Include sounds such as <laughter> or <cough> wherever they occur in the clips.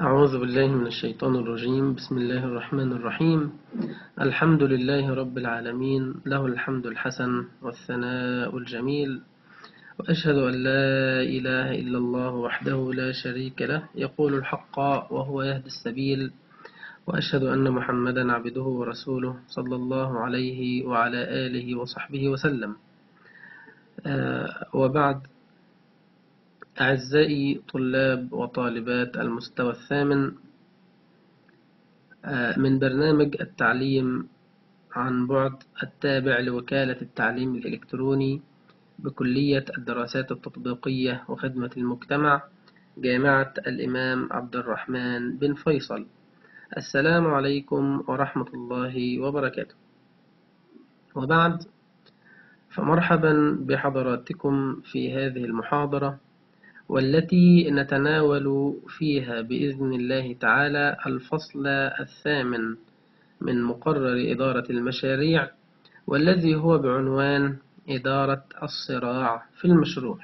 أعوذ بالله من الشيطان الرجيم. بسم الله الرحمن الرحيم. الحمد لله رب العالمين. له الحمد الحسن والثناء الجميل. وأشهد أن لا إله إلا الله وحده لا شريك له. يقول الحق وهو يهدي السبيل. وأشهد أن محمدا عبده ورسوله صلى الله عليه وعلى آله وصحبه وسلم. آه وبعد. أعزائي طلاب وطالبات المستوى الثامن آه من برنامج التعليم عن بعد التابع لوكالة التعليم الإلكتروني بكلية الدراسات التطبيقية وخدمة المجتمع جامعة الإمام عبد الرحمن بن فيصل. السلام عليكم ورحمة الله وبركاته. وبعد فمرحبا بحضراتكم في هذه المحاضرة والتي نتناول فيها بإذن الله تعالى الفصل الثامن من مقرر إدارة المشاريع والذي هو بعنوان إدارة الصراع في المشروع.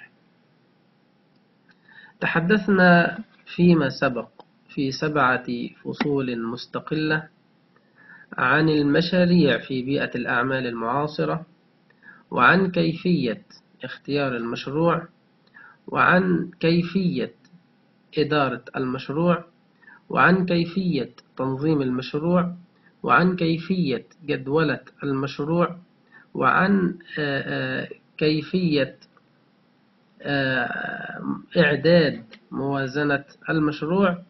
تحدثنا فيما سبق في سبعة فصول مستقلة عن المشاريع في بيئة الأعمال المعاصرة وعن كيفية اختيار المشروع وعن كيفية إدارة المشروع وعن كيفية تنظيم المشروع وعن كيفية جدولة المشروع وعن كيفية إعداد موازنة المشروع.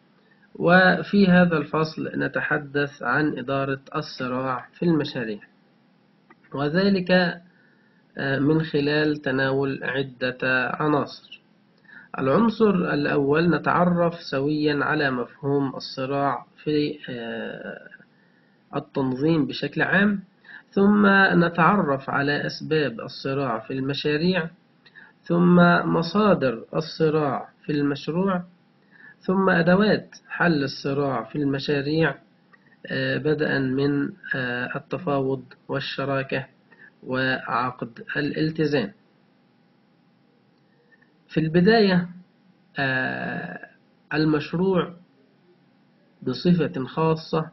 وفي هذا الفصل نتحدث عن إدارة الصراع في المشاريع. وذلك من خلال تناول عدة عناصر. العنصر الأول نتعرف سويا على مفهوم الصراع في التنظيم بشكل عام ثم نتعرف على أسباب الصراع في المشاريع ثم مصادر الصراع في المشروع ثم أدوات حل الصراع في المشاريع بدءا من التفاوض والشراكة وعقد الالتزام. في البداية المشروع بصفة خاصة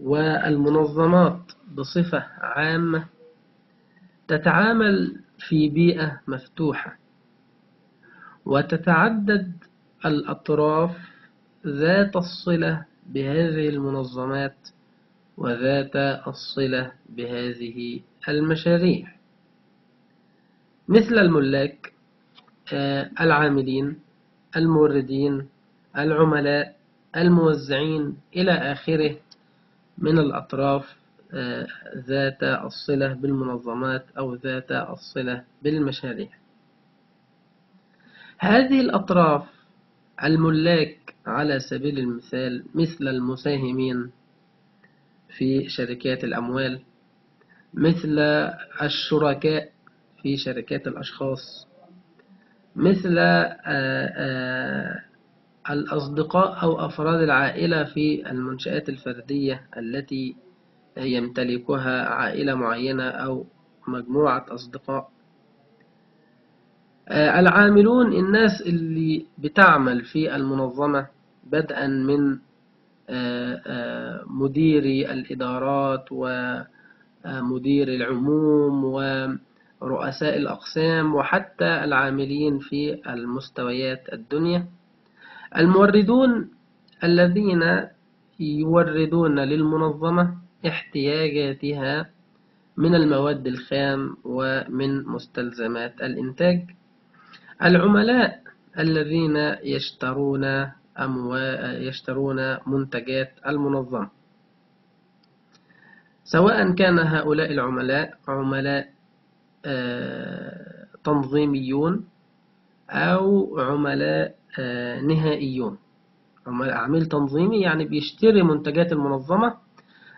والمنظمات بصفة عامة تتعامل في بيئة مفتوحة وتتعدد الأطراف ذات الصلة بهذه المنظمات وذات الصلة بهذه المشاريع. مثل الملاك العاملين الموردين العملاء الموزعين إلى آخره من الأطراف ذات الصلة بالمنظمات أو ذات الصلة بالمشاريع. هذه الأطراف الملاك على سبيل المثال مثل المساهمين في شركات الأموال مثل الشركاء في شركات الأشخاص مثل الأصدقاء أو أفراد العائلة في المنشآت الفردية التي يمتلكها عائلة معينة أو مجموعة أصدقاء. العاملون الناس اللي بتعمل في المنظمة بدءا من مدير الإدارات ومدير العموم ورؤساء الأقسام وحتى العاملين في المستويات الدنيا. الموردون الذين يوردون للمنظمة احتياجاتها من المواد الخام ومن مستلزمات الإنتاج. العملاء الذين يشترون يشترون منتجات المنظمة. سواء كان هؤلاء العملاء عملاء تنظيميون أو عملاء نهائيون. عميل تنظيمي يعني بيشتري منتجات المنظمة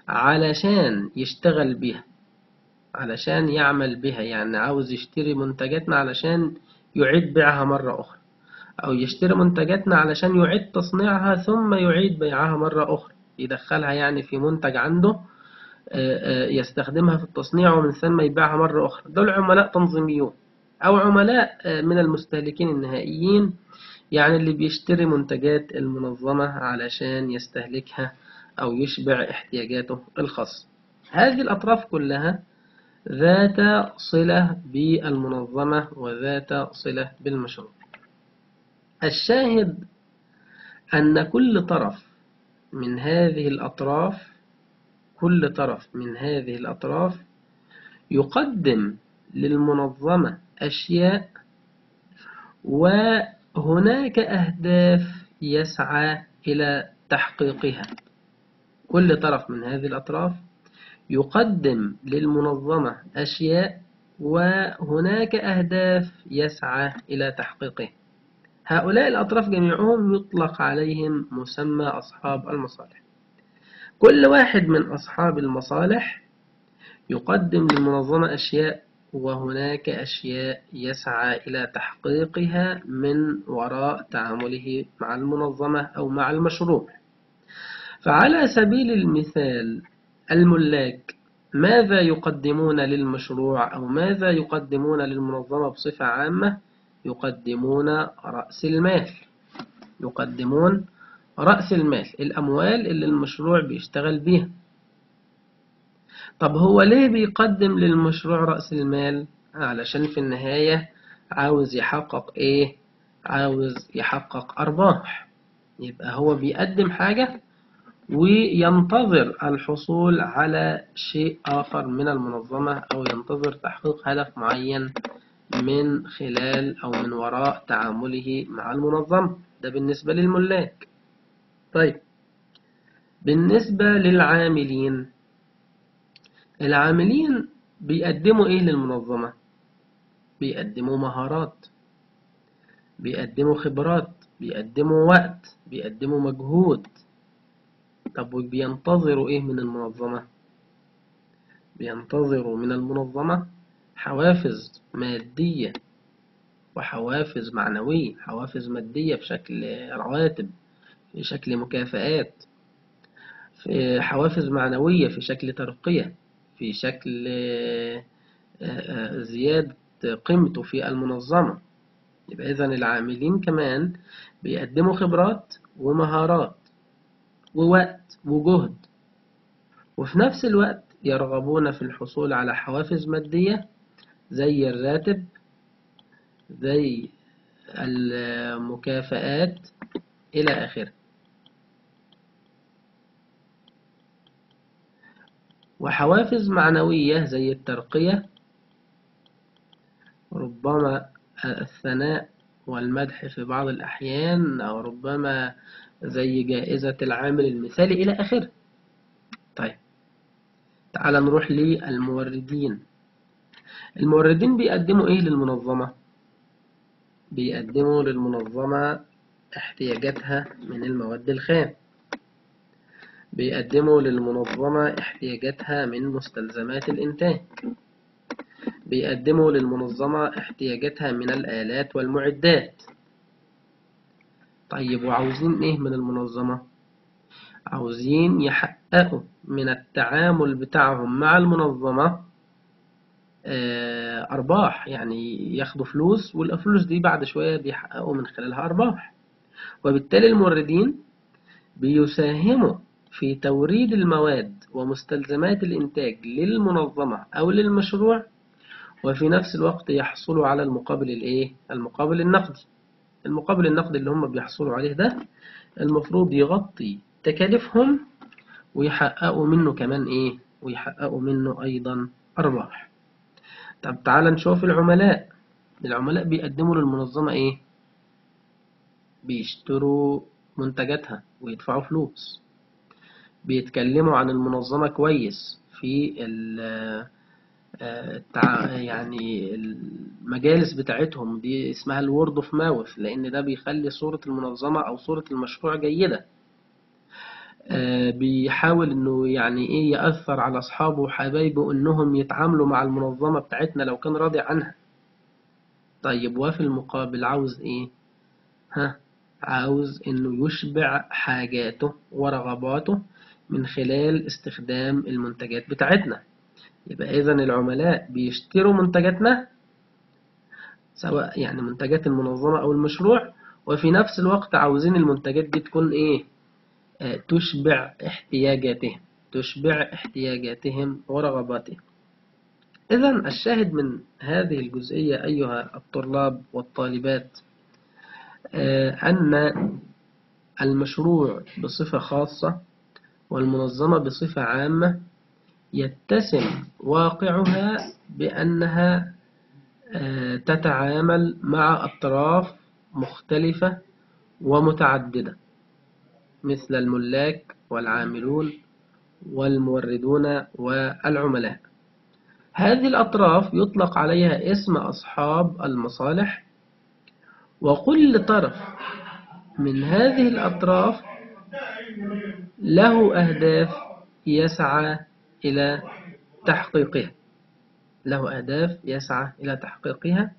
علشان يشتغل بها علشان يعمل بها يعني عاوز يشتري منتجاتنا علشان يعيد بيعها مرة أخرى أو يشتري منتجاتنا علشان يعيد تصنيعها ثم يعيد بيعها مرة أخرى يدخلها يعني في منتج عنده يستخدمها في التصنيع ومن ثم يبيعها مرة أخرى. دول عملاء تنظيميون أو عملاء من المستهلكين النهائيين يعني اللي بيشتري منتجات المنظمة علشان يستهلكها أو يشبع احتياجاته الخاصة هذه الأطراف كلها ذات صلة بالمنظمة وذات صلة بالمشروع. الشاهد أن كل طرف من هذه الأطراف كل طرف من هذه الأطراف يقدم للمنظمة أشياء وهناك أهداف يسعى إلى تحقيقها. كل طرف من هذه الأطراف يقدم للمنظمة أشياء وهناك أهداف يسعى إلى تحقيقها. هؤلاء الأطراف جميعهم يطلق عليهم مسمى أصحاب المصالح. كل واحد من أصحاب المصالح يقدم للمنظمة أشياء وهناك أشياء يسعى إلى تحقيقها من وراء تعامله مع المنظمة أو مع المشروع. فعلى سبيل المثال الملاك ماذا يقدمون للمشروع أو ماذا يقدمون للمنظمة بصفة عامة؟ يقدمون رأس المال. يقدمون رأس المال الأموال اللي المشروع بيشتغل بيها. طب هو ليه بيقدم للمشروع رأس المال؟ علشان في النهاية عاوز يحقق إيه؟ عاوز يحقق أرباح. يبقى هو بيقدم حاجة وينتظر الحصول على شيء آخر من المنظمة أو ينتظر تحقيق هدف معين من خلال أو من وراء تعامله مع المنظمة. ده بالنسبة للملاك. طيب. بالنسبة للعاملين العاملين بيقدموا إيه للمنظمة؟ بيقدموا مهارات بيقدموا خبرات بيقدموا وقت بيقدموا مجهود. طب وبينتظروا إيه من المنظمة؟ بينتظروا من المنظمة حوافز مادية وحوافز معنوية حوافز مادية بشكل رواتب. في شكل مكافآت في حوافز معنوية في شكل ترقية في شكل زيادة قيمته في المنظمة. يبقى إذا العاملين كمان بيقدموا خبرات ومهارات ووقت وجهد وفي نفس الوقت يرغبون في الحصول على حوافز مادية زي الراتب زي المكافآت إلى آخره. وحوافز معنوية زي الترقية ربما الثناء والمدح في بعض الأحيان أو ربما زي جائزة العامل المثالي إلى آخره. طيب تعال نروح للموردين. الموردين بيقدموا إيه للمنظمة؟ بيقدموا للمنظمة احتياجاتها من المواد الخام. بيقدموا للمنظمة احتياجاتها من مستلزمات الإنتاج. بيقدموا للمنظمة احتياجاتها من الآلات والمعدات. طيب وعاوزين إيه من المنظمة؟ عاوزين يحققوا من التعامل بتاعهم مع المنظمة أرباح. يعني ياخدوا فلوس والفلوس دي بعد شوية بيحققوا من خلالها أرباح. وبالتالي الموردين بيساهموا في توريد المواد ومستلزمات الإنتاج للمنظمة أو للمشروع وفي نفس الوقت يحصلوا على المقابل الإيه؟ المقابل النقدي المقابل النقدي اللي هم بيحصلوا عليه ده المفروض يغطي تكاليفهم ويحققوا منه كمان إيه؟ ويحققوا منه أيضا أرباح طب تعال نشوف العملاء العملاء بيقدموا للمنظمة إيه؟ بيشتروا منتجاتها ويدفعوا فلوس بيتكلموا عن المنظمة كويس في يعني المجالس بتاعتهم. دي اسمها الورد اوف ماوث لأن ده بيخلي صورة المنظمة أو صورة المشروع جيدة. بيحاول إنه يعني إيه يأثر على أصحابه وحبايبه إنهم يتعاملوا مع المنظمة بتاعتنا لو كان راضي عنها. طيب وفي المقابل عاوز إيه؟ ها؟ عاوز إنه يشبع حاجاته ورغباته من خلال استخدام المنتجات بتاعتنا. يبقى إذا العملاء بيشتروا منتجاتنا سواء يعني منتجات المنظمة أو المشروع وفي نفس الوقت عاوزين المنتجات دي تكون إيه؟ آه، تشبع احتياجاتهم تشبع احتياجاتهم ورغباتهم. إذا الشاهد من هذه الجزئية أيها الطلاب والطالبات آه، أن المشروع بصفة خاصة والمنظمة بصفة عامة يتسم واقعها بأنها آه، تتعامل مع أطراف مختلفة ومتعددة مثل الملاك والعاملون والموردون والعملاء. هذه الأطراف يطلق عليها اسم أصحاب المصالح وكل طرف من هذه الأطراف له أهداف يسعى إلى تحقيقها. له أهداف يسعى إلى تحقيقها.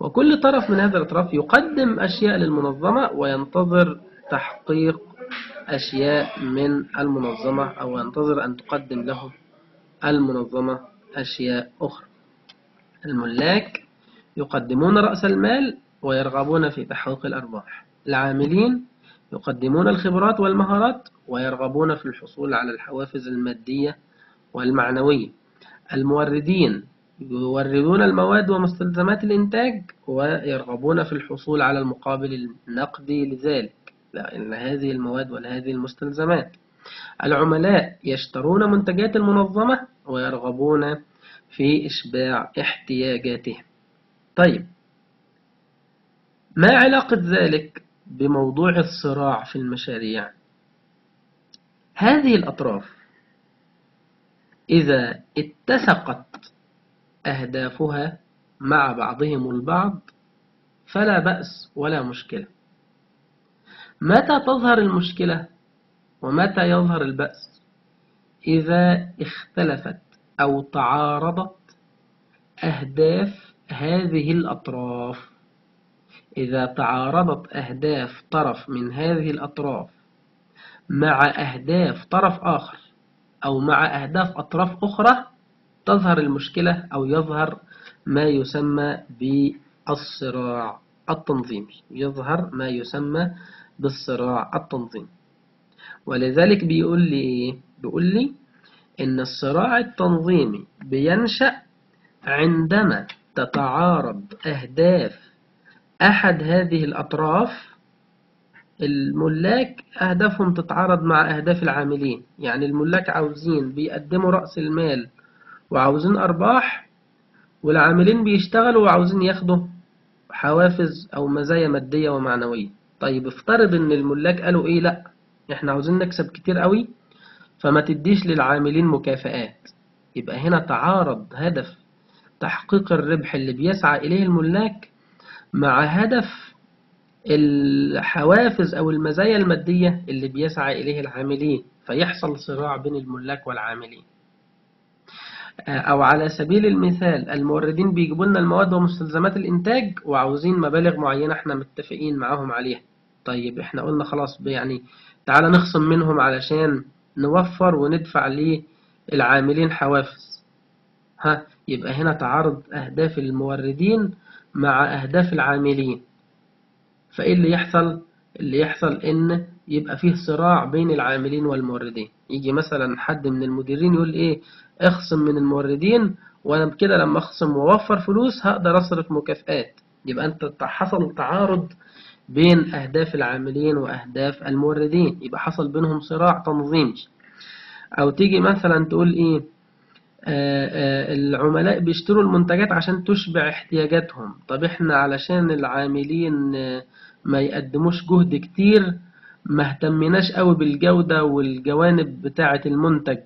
وكل طرف من هذه الأطراف يقدم أشياء للمنظمة وينتظر تحقيق أشياء من المنظمة أو ينتظر أن تقدم له المنظمة أشياء أخرى. الملاك يقدمون رأس المال ويرغبون في تحقيق الأرباح. العاملين يقدمون الخبرات والمهارات ويرغبون في الحصول على الحوافز المادية والمعنوية. الموردين يوردون المواد ومستلزمات الإنتاج ويرغبون في الحصول على المقابل النقدي لذلك. لأن هذه المواد وهذه المستلزمات. العملاء يشترون منتجات المنظمة ويرغبون في إشباع احتياجاتهم. طيب ما علاقة ذلك بموضوع الصراع في المشاريع. هذه الأطراف إذا اتسقت أهدافها مع بعضهم البعض فلا بأس ولا مشكلة. متى تظهر المشكلة ومتى يظهر البأس؟ إذا اختلفت أو تعارضت أهداف هذه الأطراف. إذا تعارضت أهداف طرف من هذه الأطراف مع أهداف طرف آخر أو مع أهداف أطراف أخرى تظهر المشكلة أو يظهر ما يسمى بالصراع التنظيمي يظهر ما يسمى بالصراع التنظيمي ولذلك بيقول لي إيه؟ بيقول لي إن الصراع التنظيمي بينشأ عندما تتعارض أهداف أحد هذه الأطراف الملاك أهدافهم تتعارض مع أهداف العاملين. يعني الملاك عاوزين بيقدموا رأس المال وعاوزين أرباح والعاملين بيشتغلوا وعاوزين ياخدوا حوافز أو مزايا مادية ومعنوية. طيب افترض إن الملاك قالوا إيه؟ لأ إحنا عاوزين نكسب كتير قوي فما تديش للعاملين مكافآت. يبقى هنا تعارض هدف تحقيق الربح اللي بيسعى إليه الملاك مع هدف الحوافز أو المزايا المادية اللي بيسعى إليه العاملين فيحصل صراع بين الملاك والعاملين. أو على سبيل المثال الموردين بيجيبوا لنا المواد ومستلزمات الإنتاج وعاوزين مبالغ معينة إحنا متفقين معاهم عليها. طيب إحنا قلنا خلاص يعني تعالى نخصم منهم علشان نوفر وندفع للعاملين حوافز. ها يبقى هنا تعارض أهداف الموردين مع أهداف العاملين. فإيه اللي يحصل؟ اللي يحصل إن يبقى فيه صراع بين العاملين والموردين. يجي مثلا حد من المديرين يقول إيه اخصم من الموردين وأنا بكده لما أخصم وأوفر فلوس هقدر أصرف مكافآت. يبقى أنت حصل تعارض بين أهداف العاملين وأهداف الموردين. يبقى حصل بينهم صراع تنظيمي أو تيجي مثلا تقول إيه العملاء بيشتروا المنتجات عشان تشبع احتياجاتهم. طب إحنا علشان العاملين آه ما يقدموش جهد كتير ما اهتمناش قوي بالجودة والجوانب بتاعة المنتج.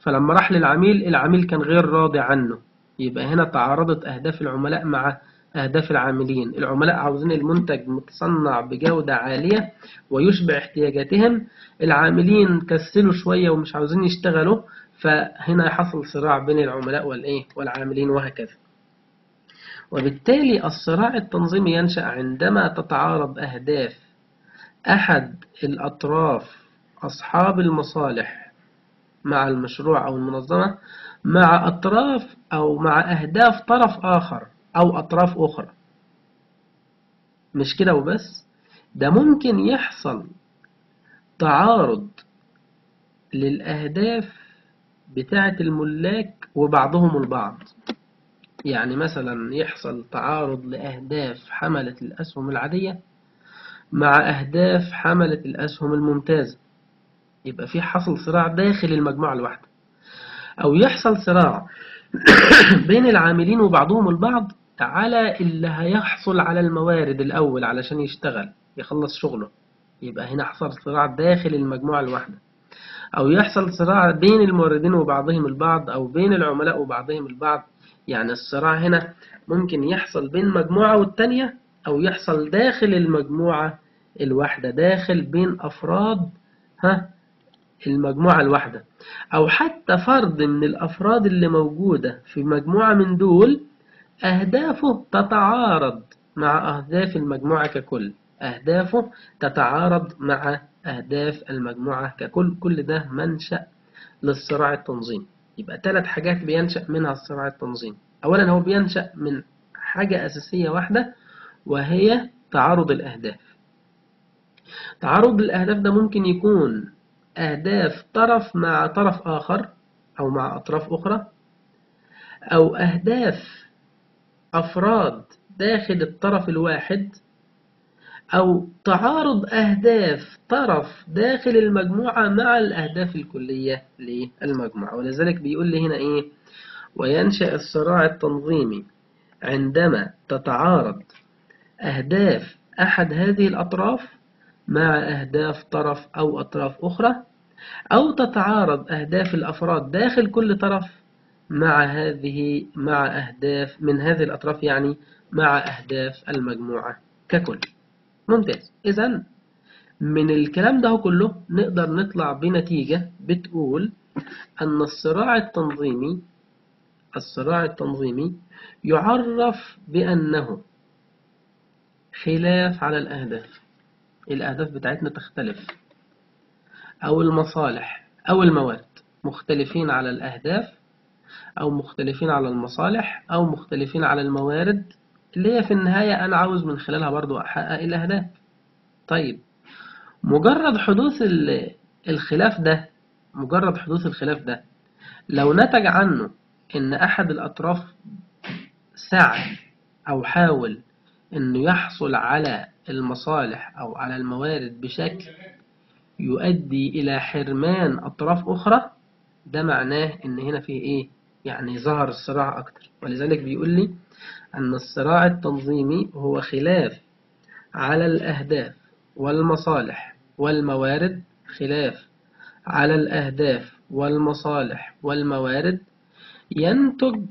فلما راح للعميل العميل كان غير راضي عنه. يبقى هنا تعارضت أهداف العملاء مع أهداف العاملين. العملاء عاوزين المنتج متصنع بجودة عالية ويشبع احتياجاتهم. العاملين كسلوا شوية ومش عاوزين يشتغلوا. فهنا حصل صراع بين العملاء والإيه؟ والعاملين وهكذا. وبالتالي الصراع التنظيمي ينشأ عندما تتعارض أهداف أحد الأطراف أصحاب المصالح مع المشروع أو المنظمة مع أطراف أو مع أهداف طرف آخر أو أطراف أخرى. مش كده وبس؟ ده ممكن يحصل تعارض للأهداف بتاعة الملاك وبعضهم البعض. يعني مثلا يحصل تعارض لأهداف حملة الأسهم العادية مع أهداف حملة الأسهم الممتازة. يبقى في حصل صراع داخل المجموعة الواحدة. أو يحصل صراع <coughs> بين العاملين وبعضهم البعض على اللي هيحصل على الموارد الأول علشان يشتغل يخلص شغله. يبقى هنا حصل صراع داخل المجموعة الواحدة. أو يحصل صراع بين الموردين وبعضهم البعض أو بين العملاء وبعضهم البعض. يعني الصراع هنا ممكن يحصل بين مجموعة والتانية أو يحصل داخل المجموعة الواحدة داخل بين أفراد ها المجموعة الواحدة. أو حتى فرد من الأفراد اللي موجودة في مجموعة من دول أهدافه تتعارض مع أهداف المجموعة ككل. أهدافه تتعارض مع أهداف المجموعة ككل كل ده منشأ للصراع التنظيمي يبقى ثلاث حاجات بينشأ منها الصراع التنظيمي أولا هو بينشأ من حاجة أساسية واحدة وهي تعارض الأهداف. تعارض الأهداف ده ممكن يكون أهداف طرف مع طرف آخر أو مع أطراف أخرى أو أهداف أفراد داخل الطرف الواحد أو تعارض أهداف طرف داخل المجموعة مع الأهداف الكلية للمجموعة. ولذلك بيقول لي هنا إيه؟ وينشأ الصراع التنظيمي عندما تتعارض أهداف أحد هذه الأطراف مع أهداف طرف أو أطراف أخرى أو تتعارض أهداف الأفراد داخل كل طرف مع هذه مع أهداف من هذه الأطراف يعني مع أهداف المجموعة ككل. ممتاز. إذا من الكلام ده كله نقدر نطلع بنتيجة بتقول أن الصراع التنظيمي الصراع التنظيمي يعرف بأنه خلاف على الأهداف. الأهداف بتاعتنا تختلف. أو المصالح أو المواد مختلفين على الأهداف أو مختلفين على المصالح أو مختلفين على الموارد اللي هي في النهاية أنا عاوز من خلالها برضو أحقق الأهداف طيب مجرد حدوث الخلاف ده مجرد حدوث الخلاف ده لو نتج عنه إن أحد الأطراف سعى أو حاول إنه يحصل على المصالح أو على الموارد بشكل يؤدي إلى حرمان أطراف أخرى ده معناه إن هنا فيه إيه؟ يعني ظهر الصراع أكتر. ولذلك بيقول لي أن الصراع التنظيمي هو خلاف على الأهداف والمصالح والموارد خلاف على الأهداف والمصالح والموارد. ينتج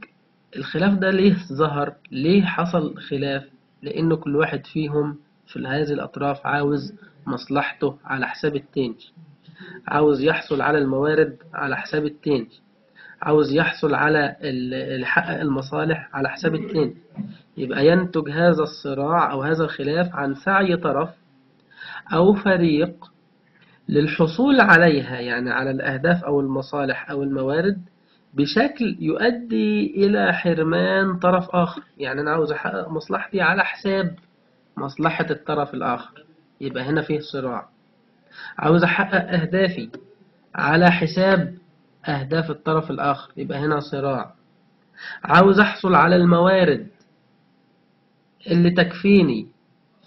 الخلاف ده ليه ظهر؟ ليه حصل خلاف؟ لأن كل واحد فيهم في هذه الأطراف عاوز مصلحته على حساب التاني عاوز يحصل على الموارد على حساب التاني. عاوز يحصل على يحقق المصالح على حساب التاني يبقى ينتج هذا الصراع أو هذا الخلاف عن سعي طرف أو فريق للحصول عليها يعني على الأهداف أو المصالح أو الموارد بشكل يؤدي إلى حرمان طرف آخر. يعني أنا عاوز أحقق مصلحتي على حساب مصلحة الطرف الآخر. يبقى هنا فيه صراع. عاوز أحقق أهدافي على حساب أهداف الطرف الآخر. يبقى هنا صراع. عاوز أحصل على الموارد اللي تكفيني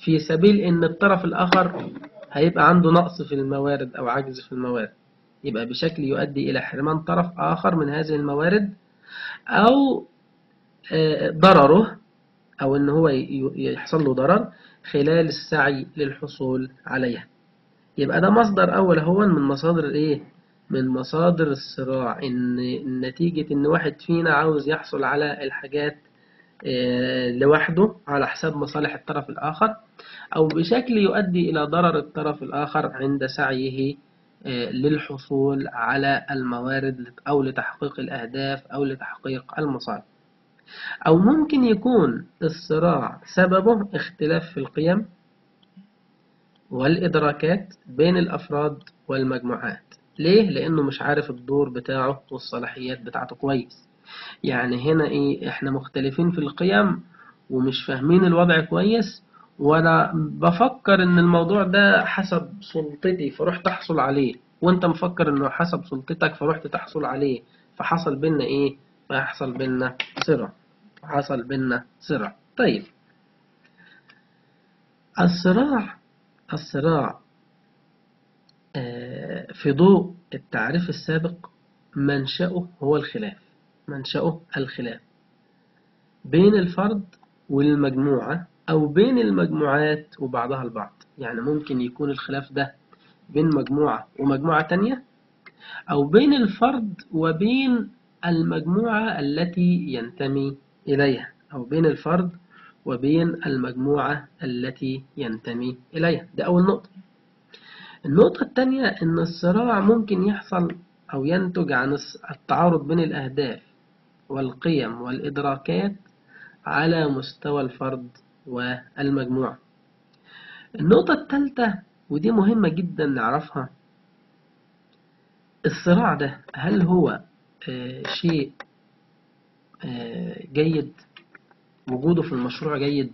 في سبيل إن الطرف الآخر هيبقى عنده نقص في الموارد أو عجز في الموارد. يبقى بشكل يؤدي إلى حرمان طرف آخر من هذه الموارد أو ضرره أو إن هو يحصل له ضرر خلال السعي للحصول عليها. يبقى ده مصدر أول هو من مصادر الإيه؟ من مصادر الصراع إن نتيجة إن واحد فينا عاوز يحصل على الحاجات لوحده على حساب مصالح الطرف الآخر أو بشكل يؤدي إلى ضرر الطرف الآخر عند سعيه للحصول على الموارد أو لتحقيق الأهداف أو لتحقيق المصالح. أو ممكن يكون الصراع سببه اختلاف في القيم والإدراكات بين الأفراد والمجموعات. ليه؟ لأنه مش عارف الدور بتاعه والصلاحيات بتاعته كويس. يعني هنا إيه؟ إحنا مختلفين في القيم ومش فاهمين الوضع كويس وأنا بفكر إن الموضوع ده حسب سلطتي فرحت أحصل عليه وأنت مفكر إنه حسب سلطتك فرحت تحصل عليه فحصل بينا إيه؟ فيحصل بينا صراع حصل بينا صراع طيب. الصراع الصراع في ضوء التعريف السابق منشأه هو الخلاف منشأه الخلاف بين الفرد والمجموعة أو بين المجموعات وبعضها البعض. يعني ممكن يكون الخلاف ده بين مجموعة ومجموعة تانية أو بين الفرد وبين المجموعة التي ينتمي إليها أو بين الفرد وبين المجموعة التي ينتمي إليها. ده أول نقطة. النقطة الثانية إن الصراع ممكن يحصل أو ينتج عن التعارض بين الأهداف والقيم والإدراكات على مستوى الفرد والمجموعة. النقطة الثالثة ودي مهمة جدا نعرفها الصراع ده هل هو آه، شيء آه، جيد؟ وجوده في المشروع جيد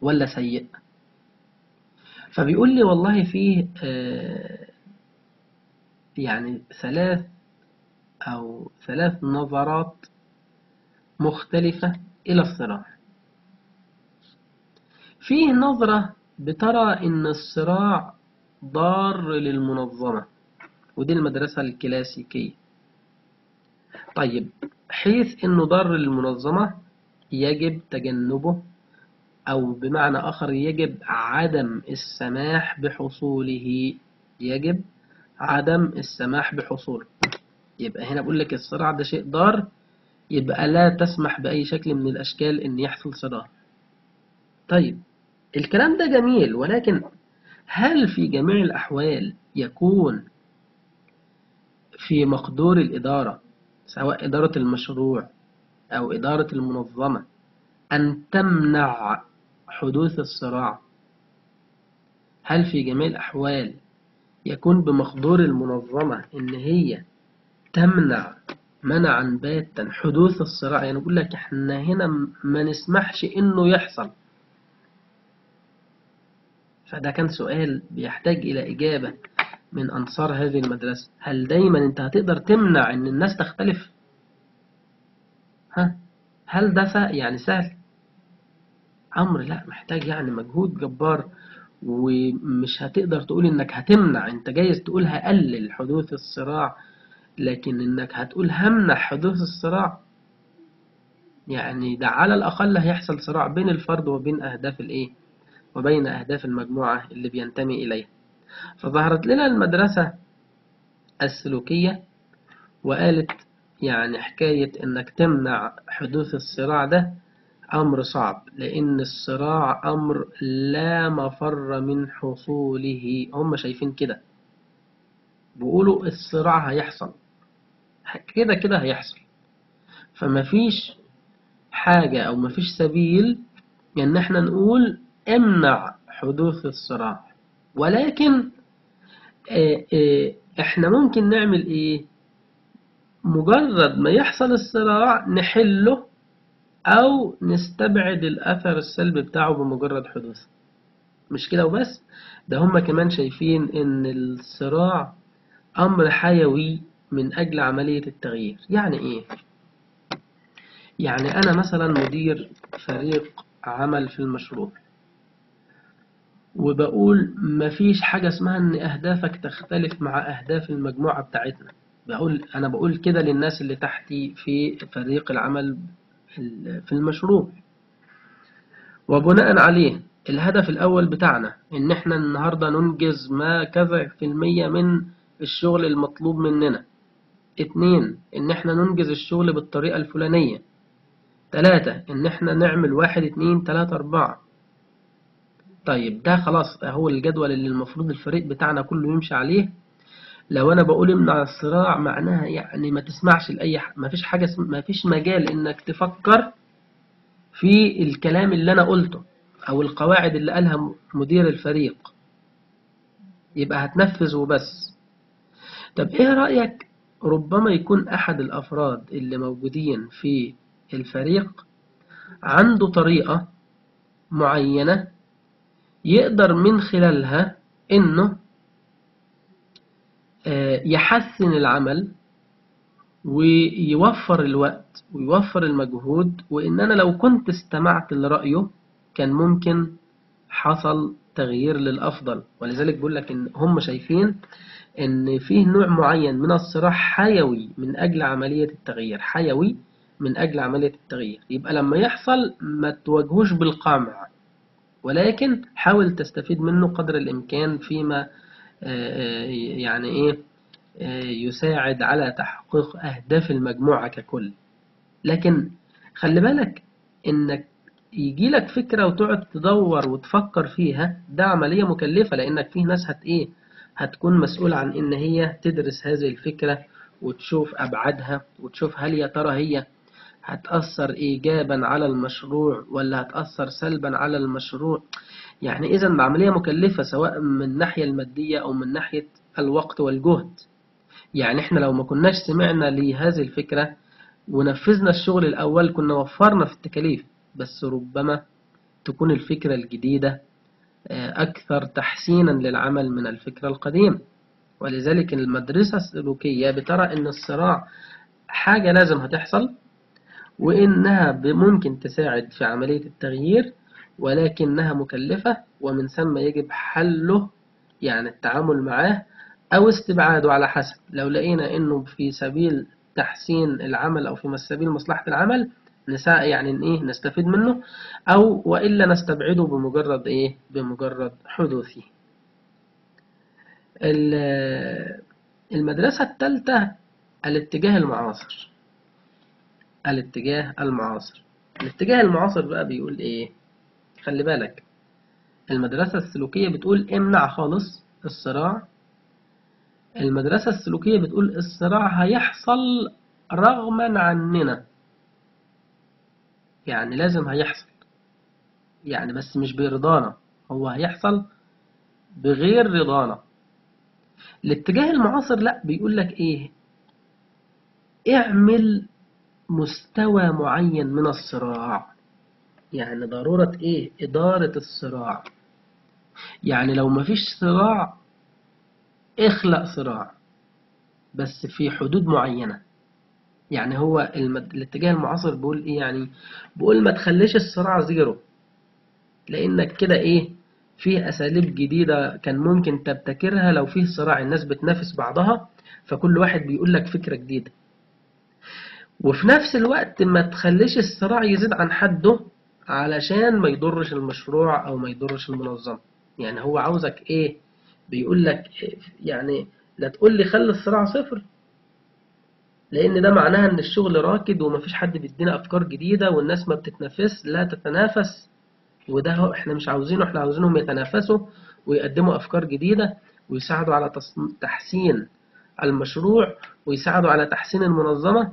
ولا سيء؟ فبيقول لي والله فيه آه، يعني ثلاث أو ثلاث نظرات مختلفة إلى الصراع. فيه نظرة بترى إن الصراع ضار للمنظمة ودي المدرسة الكلاسيكية. طيب حيث إنه ضار للمنظمة يجب تجنبه أو بمعنى آخر يجب عدم السماح بحصوله. يجب عدم السماح بحصوله. يبقى هنا بقول لك الصراع ده شيء ضار يبقى لا تسمح بأي شكل من الأشكال إن يحصل صراع طيب الكلام ده جميل ولكن هل في جميع الأحوال يكون في مقدور الإدارة سواء إدارة المشروع أو إدارة المنظمة أن تمنع حدوث الصراع. هل في جميع الأحوال يكون بمقدور المنظمة إن هي تمنع منعا باتا حدوث الصراع؟ يعني يقول لك إحنا هنا ما نسمحش إنه يحصل. فده كان سؤال بيحتاج إلى إجابة من أنصار هذه المدرسة. هل دايما أنت هتقدر تمنع إن الناس تختلف؟ ها؟ هل ده يعني سهل؟ أمر لا محتاج يعني مجهود جبار ومش هتقدر تقول إنك هتمنع. أنت جايز تقول هقلل حدوث الصراع لكن إنك هتقول همنع حدوث الصراع. يعني ده على الأقل هيحصل صراع بين الفرد وبين أهداف الإيه؟ وبين أهداف المجموعة اللي بينتمي إليها. فظهرت لنا المدرسة السلوكية وقالت يعني حكاية إنك تمنع حدوث الصراع ده أمر صعب لأن الصراع أمر لا مفر من حصوله. هم شايفين كده. بيقولوا الصراع هيحصل. كده كده هيحصل. فمفيش حاجة أو مفيش سبيل إن إحنا نقول امنع حدوث الصراع. ولكن آه آه إحنا ممكن نعمل إيه؟ مجرد ما يحصل الصراع نحله أو نستبعد الأثر السلبي بتاعه بمجرد حدوثه مش كده وبس؟ ده هم كمان شايفين إن الصراع أمر حيوي من أجل عملية التغيير. يعني إيه؟ يعني أنا مثلا مدير فريق عمل في المشروع وبقول مفيش حاجة اسمها إن أهدافك تختلف مع أهداف المجموعة بتاعتنا. بقول أنا بقول كده للناس اللي تحتي في فريق العمل في المشروع. وبناء عليه الهدف الأول بتاعنا إن إحنا النهاردة ننجز ما كذا في المية من الشغل المطلوب مننا. اتنين إن إحنا ننجز الشغل بالطريقة الفلانية. تلاتة إن إحنا نعمل واحد اتنين تلاتة أربعة. طيب ده خلاص هو الجدول اللي المفروض الفريق بتاعنا كله يمشي عليه. لو أنا بقول امنع الصراع معناها يعني ما تسمعش لأي حاجة ما فيش حاجة ما فيش مجال إنك تفكر في الكلام اللي أنا قلته أو القواعد اللي قالها مدير الفريق. يبقى هتنفذ وبس. طب إيه رأيك ربما يكون أحد الأفراد اللي موجودين في الفريق عنده طريقة معينة يقدر من خلالها آه، يحسن العمل ويوفر الوقت ويوفر المجهود وإن أنا لو كنت استمعت لرأيه كان ممكن حصل تغيير للأفضل. ولذلك بقول لك إن هم شايفين إن فيه نوع معين من الصراع حيوي من أجل عملية التغيير حيوي من أجل عملية التغيير. يبقى لما يحصل ما تواجهوش بالقمع ولكن حاول تستفيد منه قدر الإمكان فيما آه، آه، يعني إيه؟ آه، يساعد على تحقيق أهداف المجموعة ككل. لكن خلي بالك إنك يجي لك فكرة وتقعد تدور وتفكر فيها ده عملية مكلفة لأنك في ناس هت إيه؟ هتكون مسؤولة عن إن هي تدرس هذه الفكرة وتشوف أبعادها وتشوف هل يا ترى هي هتأثر إيجابا على المشروع ولا هتأثر سلبا على المشروع. يعني إذا العملية مكلفة سواء من الناحية المادية أو من ناحية الوقت والجهد. يعني إحنا لو ما كناش سمعنا لهذه الفكرة ونفذنا الشغل الأول كنا وفرنا في التكاليف. بس ربما تكون الفكرة الجديدة آه، أكثر تحسينا للعمل من الفكرة القديمة. ولذلك المدرسة السلوكية بترى أن الصراع حاجة لازم هتحصل وإنها ممكن تساعد في عملية التغيير. ولكنها مكلفة ومن ثم يجب حله يعني التعامل معاه أو استبعاده على حسب. لو لقينا إنه في سبيل تحسين العمل أو في سبيل مصلحة العمل نساء يعني إن إيه نستفيد منه أو وإلا نستبعده بمجرد إيه بمجرد حدوثه. ال- المدرسة الثالثة الاتجاه المعاصر. الاتجاه المعاصر. الاتجاه المعاصر بقى بيقول إيه؟ خلي بالك. المدرسة السلوكية بتقول امنع خالص الصراع. المدرسة السلوكية بتقول الصراع هيحصل رغما عننا. يعني لازم هيحصل. يعني بس مش برضانا. هو هيحصل بغير رضانا. الاتجاه المعاصر لا بيقول لك إيه؟ اعمل مستوى معين من الصراع. يعني ضرورة إيه؟ إدارة الصراع. يعني لو مفيش صراع اخلق صراع بس في حدود معينة. يعني هو المد... الاتجاه المعاصر بيقول إيه؟ يعني بيقول ما تخليش الصراع زيرو. لأنك كده إيه؟ في أساليب جديدة كان ممكن تبتكرها لو فيه صراع الناس بتنافس بعضها فكل واحد بيقول لك فكرة جديدة. وفي نفس الوقت ما تخليش الصراع يزيد عن حده علشان ما يضرش المشروع أو ما يضرش المنظمة يعني هو عاوزك إيه؟ بيقول لك؟ يعني لا تقول لي خلي الصراع صفر. لأن ده معناها إن الشغل راكد ومفيش حد بيدينا أفكار جديدة والناس ما بتتنافس لا تتنافس. وده إحنا مش عاوزينه إحنا عاوزينهم يتنافسوا ويقدموا أفكار جديدة ويساعدوا على تحسين المشروع ويساعدوا على تحسين المنظمة.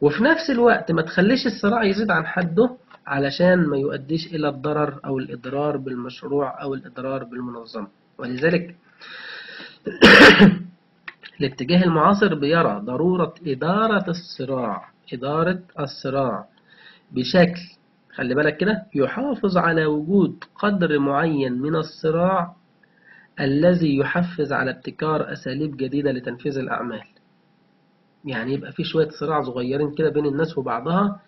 وفي نفس الوقت ما تخليش الصراع يزيد عن حده علشان ما يؤديش إلى الضرر أو الإضرار بالمشروع أو الإضرار بالمنظمة ولذلك <coughs> الاتجاه المعاصر بيرى ضرورة إدارة الصراع إدارة الصراع بشكل خلي بالك كده يحافظ على وجود قدر معين من الصراع الذي يحفز على ابتكار أساليب جديدة لتنفيذ الأعمال. يعني يبقى في شوية صراع صغيرين كده بين الناس وبعضها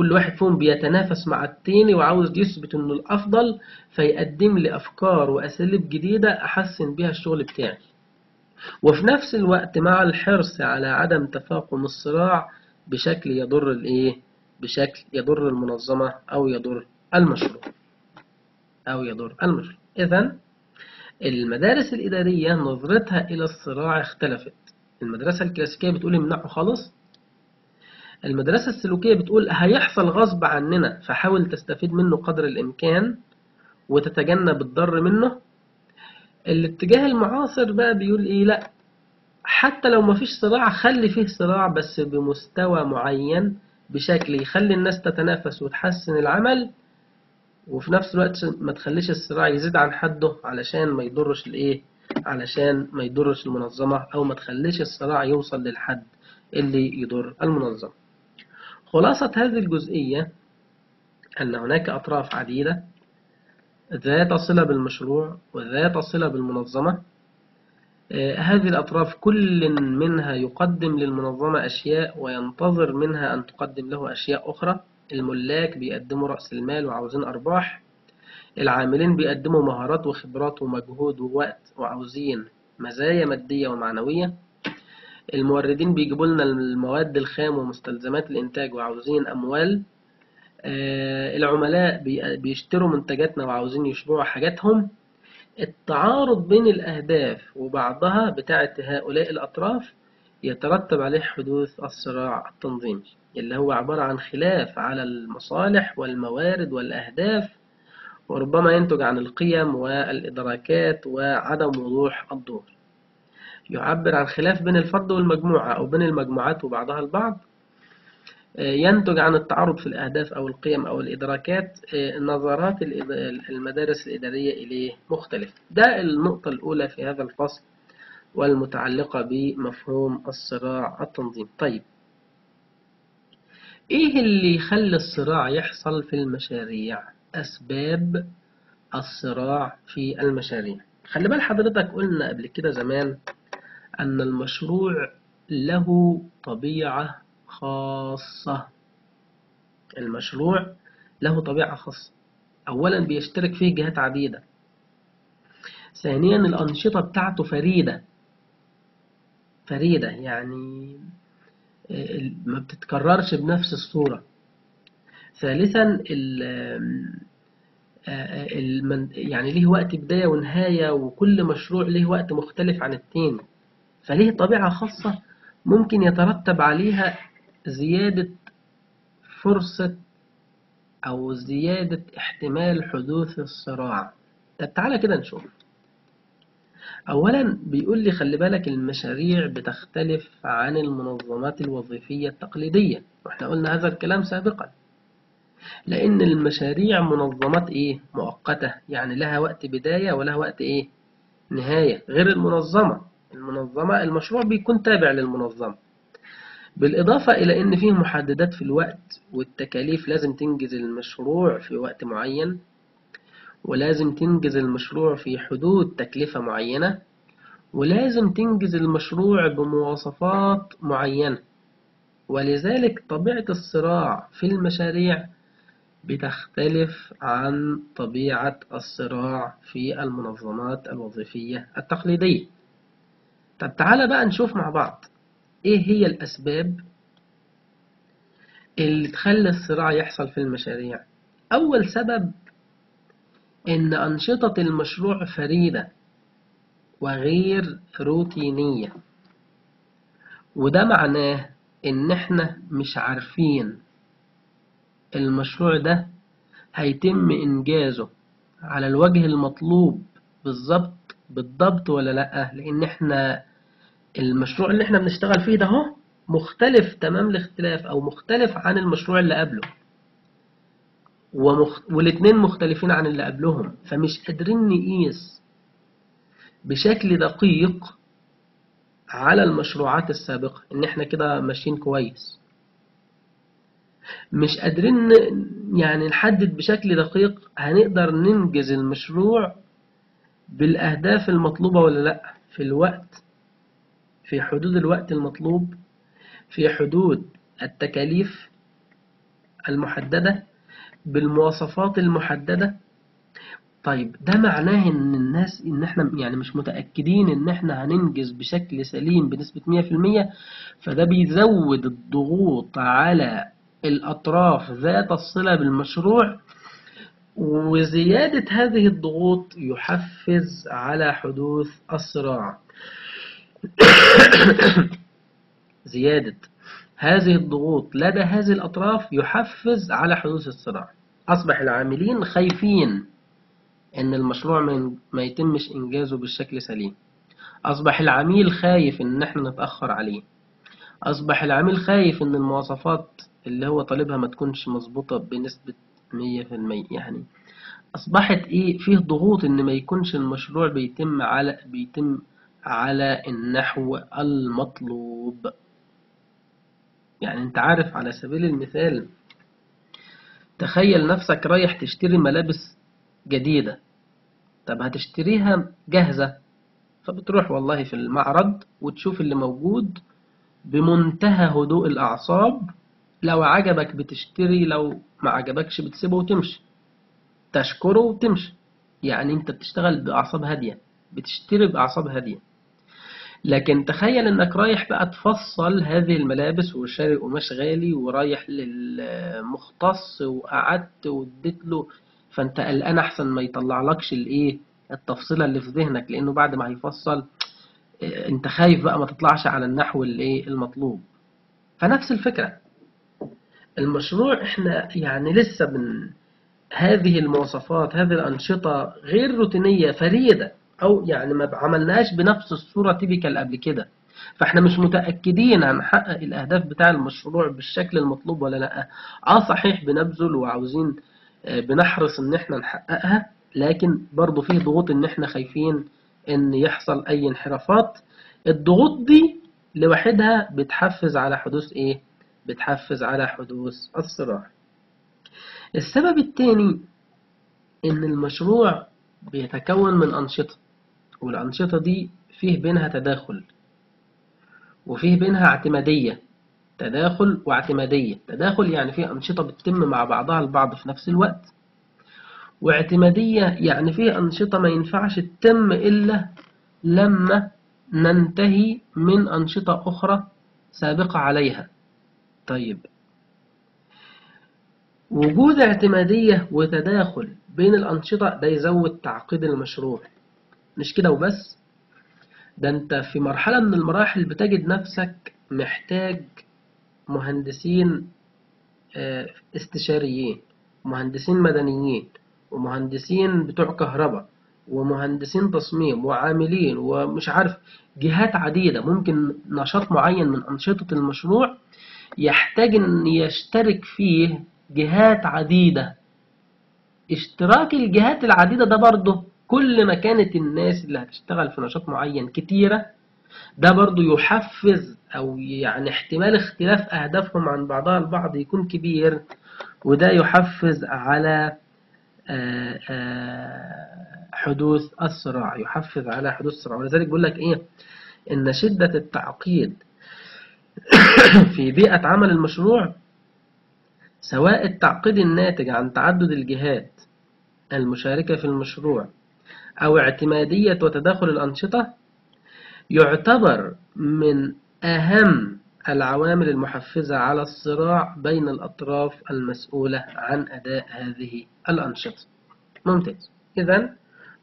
كل واحد فيهم بيتنافس مع التاني وعاوز يثبت إنه الأفضل فيقدم لي أفكار وأساليب جديدة أحسن بيها الشغل بتاعي. وفي نفس الوقت مع الحرص على عدم تفاقم الصراع بشكل يضر الإيه؟ بشكل يضر المنظمة أو يضر المشروع. أو يضر المشروع. اذا المدارس الإدارية نظرتها إلى الصراع اختلفت. المدرسة الكلاسيكية بتقول امنعه خالص المدرسة السلوكية بتقول هيحصل غصب عننا فحاول تستفيد منه قدر الإمكان وتتجنب الضر منه. الاتجاه المعاصر بقى بيقول إيه؟ لأ حتى لو مفيش صراع خلي فيه صراع بس بمستوى معين بشكل يخلي الناس تتنافس وتحسن العمل وفي نفس الوقت ما تخليش الصراع يزيد عن حده علشان ما يضرش الإيه؟ علشان ما يضرش المنظمة أو ما تخليش الصراع يوصل للحد اللي يضر المنظمة. خلاصة هذه الجزئية أن هناك أطراف عديدة ذات صلة بالمشروع وذات صلة بالمنظمة. آه، هذه الأطراف كل منها يقدم للمنظمة أشياء وينتظر منها أن تقدم له أشياء أخرى. الملاك بيقدموا رأس المال وعاوزين أرباح. العاملين بيقدموا مهارات وخبرات ومجهود ووقت وعاوزين مزايا مادية ومعنوية. الموردين بيجيبوا لنا المواد الخام ومستلزمات الإنتاج وعاوزين أموال آه، العملاء بي- بيشتروا منتجاتنا وعاوزين يشبعوا حاجاتهم. التعارض بين الأهداف وبعضها بتاعة هؤلاء الأطراف يترتب عليه حدوث الصراع التنظيمي اللي هو عبارة عن خلاف على المصالح والموارد والأهداف وربما ينتج عن القيم والإدراكات وعدم وضوح الدور. يعبر عن خلاف بين الفرد والمجموعة أو بين المجموعات وبعضها البعض. آه، ينتج عن التعارض في الأهداف أو القيم أو الإدراكات آه، نظرات المدارس الإدارية إليه مختلف ده النقطة الأولى في هذا الفصل والمتعلقة بمفهوم الصراع التنظيم. طيب إيه اللي يخلي الصراع يحصل في المشاريع؟ أسباب الصراع في المشاريع. خلي بال حضرتك قلنا قبل كده زمان أن المشروع له طبيعة خاصة. المشروع له طبيعة خاصة. أولا بيشترك فيه جهات عديدة. ثانيا الأنشطة بتاعته فريدة. فريدة يعني ما بتتكررش بنفس الصورة. ثالثا ال- آه، المن- يعني ليه وقت بداية ونهاية وكل مشروع ليه وقت مختلف عن التاني. فليه طبيعة خاصة ممكن يترتب عليها زيادة فرصة أو زيادة احتمال حدوث الصراع؟ طب تعالى كده نشوف. أولا بيقول لي خلي بالك المشاريع بتختلف عن المنظمات الوظيفية التقليدية وإحنا قلنا هذا الكلام سابقا. لأن المشاريع منظمات إيه؟ مؤقتة يعني لها وقت بداية ولها وقت إيه؟ نهاية غير المنظمة. المنظمة المشروع بيكون تابع للمنظمة. بالإضافة إلى أن فيه محددات في الوقت والتكاليف لازم تنجز المشروع في وقت معين ولازم تنجز المشروع في حدود تكلفة معينة ولازم تنجز المشروع بمواصفات معينة. ولذلك طبيعة الصراع في المشاريع بتختلف عن طبيعة الصراع في المنظمات الوظيفية التقليدية. طب تعالى بقى نشوف مع بعض. إيه هي الأسباب اللي تخلي الصراع يحصل في المشاريع؟ أول سبب إن أنشطة المشروع فريدة وغير روتينية وده معناه إن إحنا مش عارفين المشروع ده هيتم إنجازه على الوجه المطلوب بالظبط بالضبط ولا لأ؟ لأن إحنا المشروع اللي إحنا بنشتغل فيه ده هو مختلف تمام الاختلاف أو مختلف عن المشروع اللي قبله. ومخ... والاتنين مختلفين عن اللي قبلهم فمش قادرين نقيس بشكل دقيق على المشروعات السابقة إن إحنا كده ماشيين كويس. مش قادرين يعني نحدد بشكل دقيق هنقدر ننجز المشروع بالأهداف المطلوبة ولا لأ. في الوقت في حدود الوقت المطلوب في حدود التكاليف المحددة بالمواصفات المحددة. طيب ده معناه إن الناس إن إحنا يعني مش متأكدين إن إحنا هننجز بشكل سليم بنسبة 100% فده بيزود الضغوط على الأطراف ذات الصلة بالمشروع وزيادة هذه الضغوط يحفز على حدوث الصراع. <coughs> زيادة. هذه الضغوط لدى هذه الأطراف يحفز على حدوث الصراع أصبح العاملين خايفين إن المشروع ما- يتمش إنجازه بالشكل سليم. أصبح العميل خايف إن إحنا نتأخر عليه. أصبح العميل خايف إن المواصفات اللي هو طالبها ما تكونش مظبوطة بنسبة 100% يعني أصبحت إيه فيه ضغوط إن ما يكونش المشروع بيتم على بيتم على النحو المطلوب. يعني أنت عارف على سبيل المثال تخيل نفسك رايح تشتري ملابس جديدة. طب هتشتريها جاهزة؟ فبتروح والله في المعرض وتشوف اللي موجود بمنتهى هدوء الأعصاب. لو عجبك بتشتري لو ما عجبكش بتسيبه وتمشي. تشكره وتمشي. يعني انت بتشتغل بأعصاب هادية بتشتري بأعصاب هادية. لكن تخيل إنك رايح بقى تفصل هذه الملابس وشاري قماش غالي ورايح للمختص وقعدت واديت له فأنت قلقان أحسن ما يطلعلكش الإيه؟ التفصيلة اللي في ذهنك لأنه بعد ما هيفصل آه، أنت خايف بقى ما تطلعش على النحو الايه المطلوب. فنفس الفكرة. المشروع إحنا يعني لسه بن هذه المواصفات هذه الأنشطة غير روتينية فريدة. أو يعني ما عملناهاش بنفس الصورة تيبيكال قبل كده. فإحنا مش متأكدين هنحقق الأهداف بتاع المشروع بالشكل المطلوب ولا لأ. آه صحيح بنبذل وعاوزين آه، بنحرص إن إحنا نحققها لكن برضو فيه ضغوط إن إحنا خايفين إن يحصل أي انحرافات. الضغوط دي لوحدها بتحفز على حدوث إيه؟ بتحفز على حدوث الصراع. السبب الثاني إن المشروع بيتكون من أنشطة. والأنشطة دي فيه بينها تداخل وفيه بينها اعتمادية تداخل واعتمادية. تداخل يعني فيه أنشطة بتتم مع بعضها البعض في نفس الوقت واعتمادية يعني فيه أنشطة ما ينفعش تتم إلا لما ننتهي من أنشطة أخرى سابقة عليها. طيب. وجود اعتمادية وتداخل بين الأنشطة ده يزود تعقيد المشروع. مش كده وبس؟ ده انت في مرحلة من المراحل بتجد نفسك محتاج مهندسين آه، استشاريين مهندسين مدنيين ومهندسين بتوع كهرباء ومهندسين تصميم وعاملين ومش عارف جهات عديدة. ممكن نشاط معين من أنشطة المشروع يحتاج أن يشترك فيه جهات عديدة. اشتراك الجهات العديدة ده برضه كل ما كانت الناس اللي هتشتغل في نشاط معين كتيرة ده برضه يحفز أو يعني احتمال اختلاف أهدافهم عن بعضها البعض يكون كبير وده يحفز على آه، آه، حدوث الصراع يحفز على حدوث الصراع ولذلك بيقول لك إيه؟ إن شدة التعقيد <coughs> في بيئة عمل المشروع سواء التعقيد الناتج عن تعدد الجهات المشاركة في المشروع أو اعتمادية وتداخل الأنشطة يعتبر من أهم العوامل المحفزة على الصراع بين الأطراف المسؤولة عن أداء هذه الأنشطة. ممتاز. إذا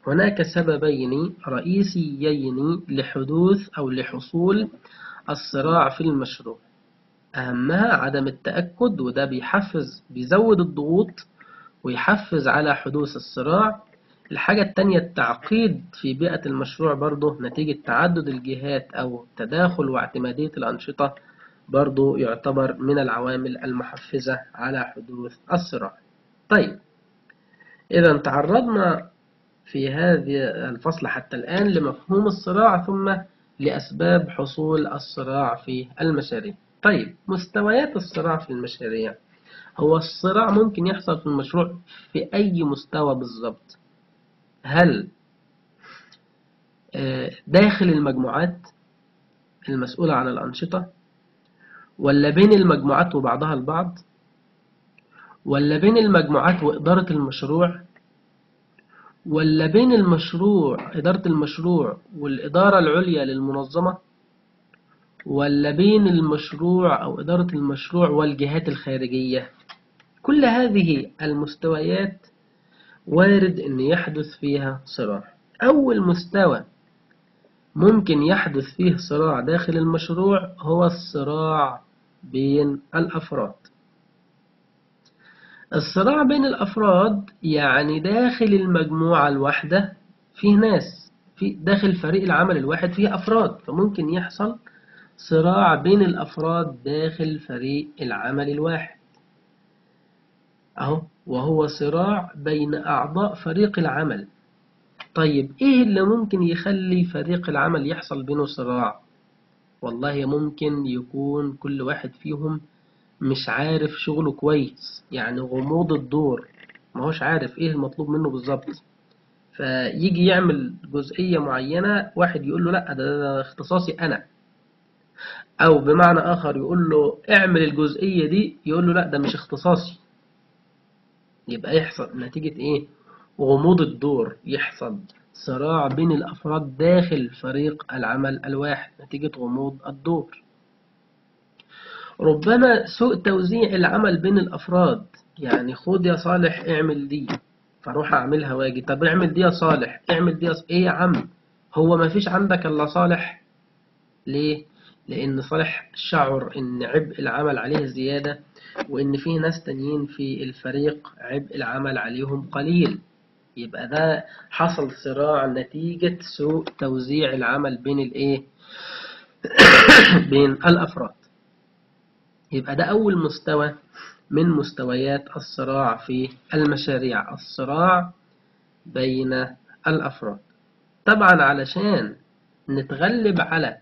هناك سببين رئيسيين لحدوث أو لحصول الصراع في المشروع. أهمها عدم التأكد وده بيحفز بيزود الضغوط ويحفز على حدوث الصراع الحاجة التانية التعقيد في بيئة المشروع برضه نتيجة تعدد الجهات أو تداخل واعتمادية الأنشطة برضه يعتبر من العوامل المحفزة على حدوث الصراع. طيب إذا تعرضنا في هذه الفصل حتى الآن لمفهوم الصراع ثم لأسباب حصول الصراع في المشاريع. طيب مستويات الصراع في المشاريع. هو الصراع ممكن يحصل في المشروع في أي مستوى بالظبط هل آه، داخل المجموعات المسؤولة عن الأنشطة ولا بين المجموعات وبعضها البعض ولا بين المجموعات وإدارة المشروع ولا بين المشروع إدارة المشروع والإدارة العليا للمنظمة ولا بين المشروع أو إدارة المشروع والجهات الخارجية؟ كل هذه المستويات وارد أن يحدث فيها صراع. أول مستوى ممكن يحدث فيه صراع داخل المشروع هو الصراع بين الأفراد. الصراع بين الأفراد يعني داخل المجموعة الواحدة فيه ناس في داخل فريق العمل الواحد فيه أفراد. فممكن يحصل صراع بين الأفراد داخل فريق العمل الواحد. أهو. وهو صراع بين أعضاء فريق العمل. طيب إيه اللي ممكن يخلي فريق العمل يحصل بينه صراع؟ والله ممكن يكون كل واحد فيهم مش عارف شغله كويس يعني غموض الدور. ما هوش عارف إيه المطلوب منه بالظبط. فيجي يعمل جزئية معينة واحد يقول له لا ده, ده اختصاصي أنا. أو بمعنى آخر يقول له اعمل الجزئية دي يقول له لا ده مش اختصاصي. يبقى يحصل نتيجة إيه؟ غموض الدور يحصل صراع بين الأفراد داخل فريق العمل الواحد نتيجة غموض الدور. ربما سوء توزيع العمل بين الأفراد يعني خد يا صالح اعمل دي فاروح أعملها وأجي. طب اعمل دي يا صالح اعمل دي يا. إيه يا عم؟ هو ما فيش عندك إلا صالح. ليه؟ لأن صالح شعر إن عبء العمل عليه زيادة وإن في ناس تانيين في الفريق عبء العمل عليهم قليل. يبقى ده حصل صراع نتيجة سوء توزيع العمل بين الايه <coughs> بين الأفراد. يبقى ده أول مستوى من مستويات الصراع في المشاريع الصراع بين الأفراد. طبعا علشان نتغلب على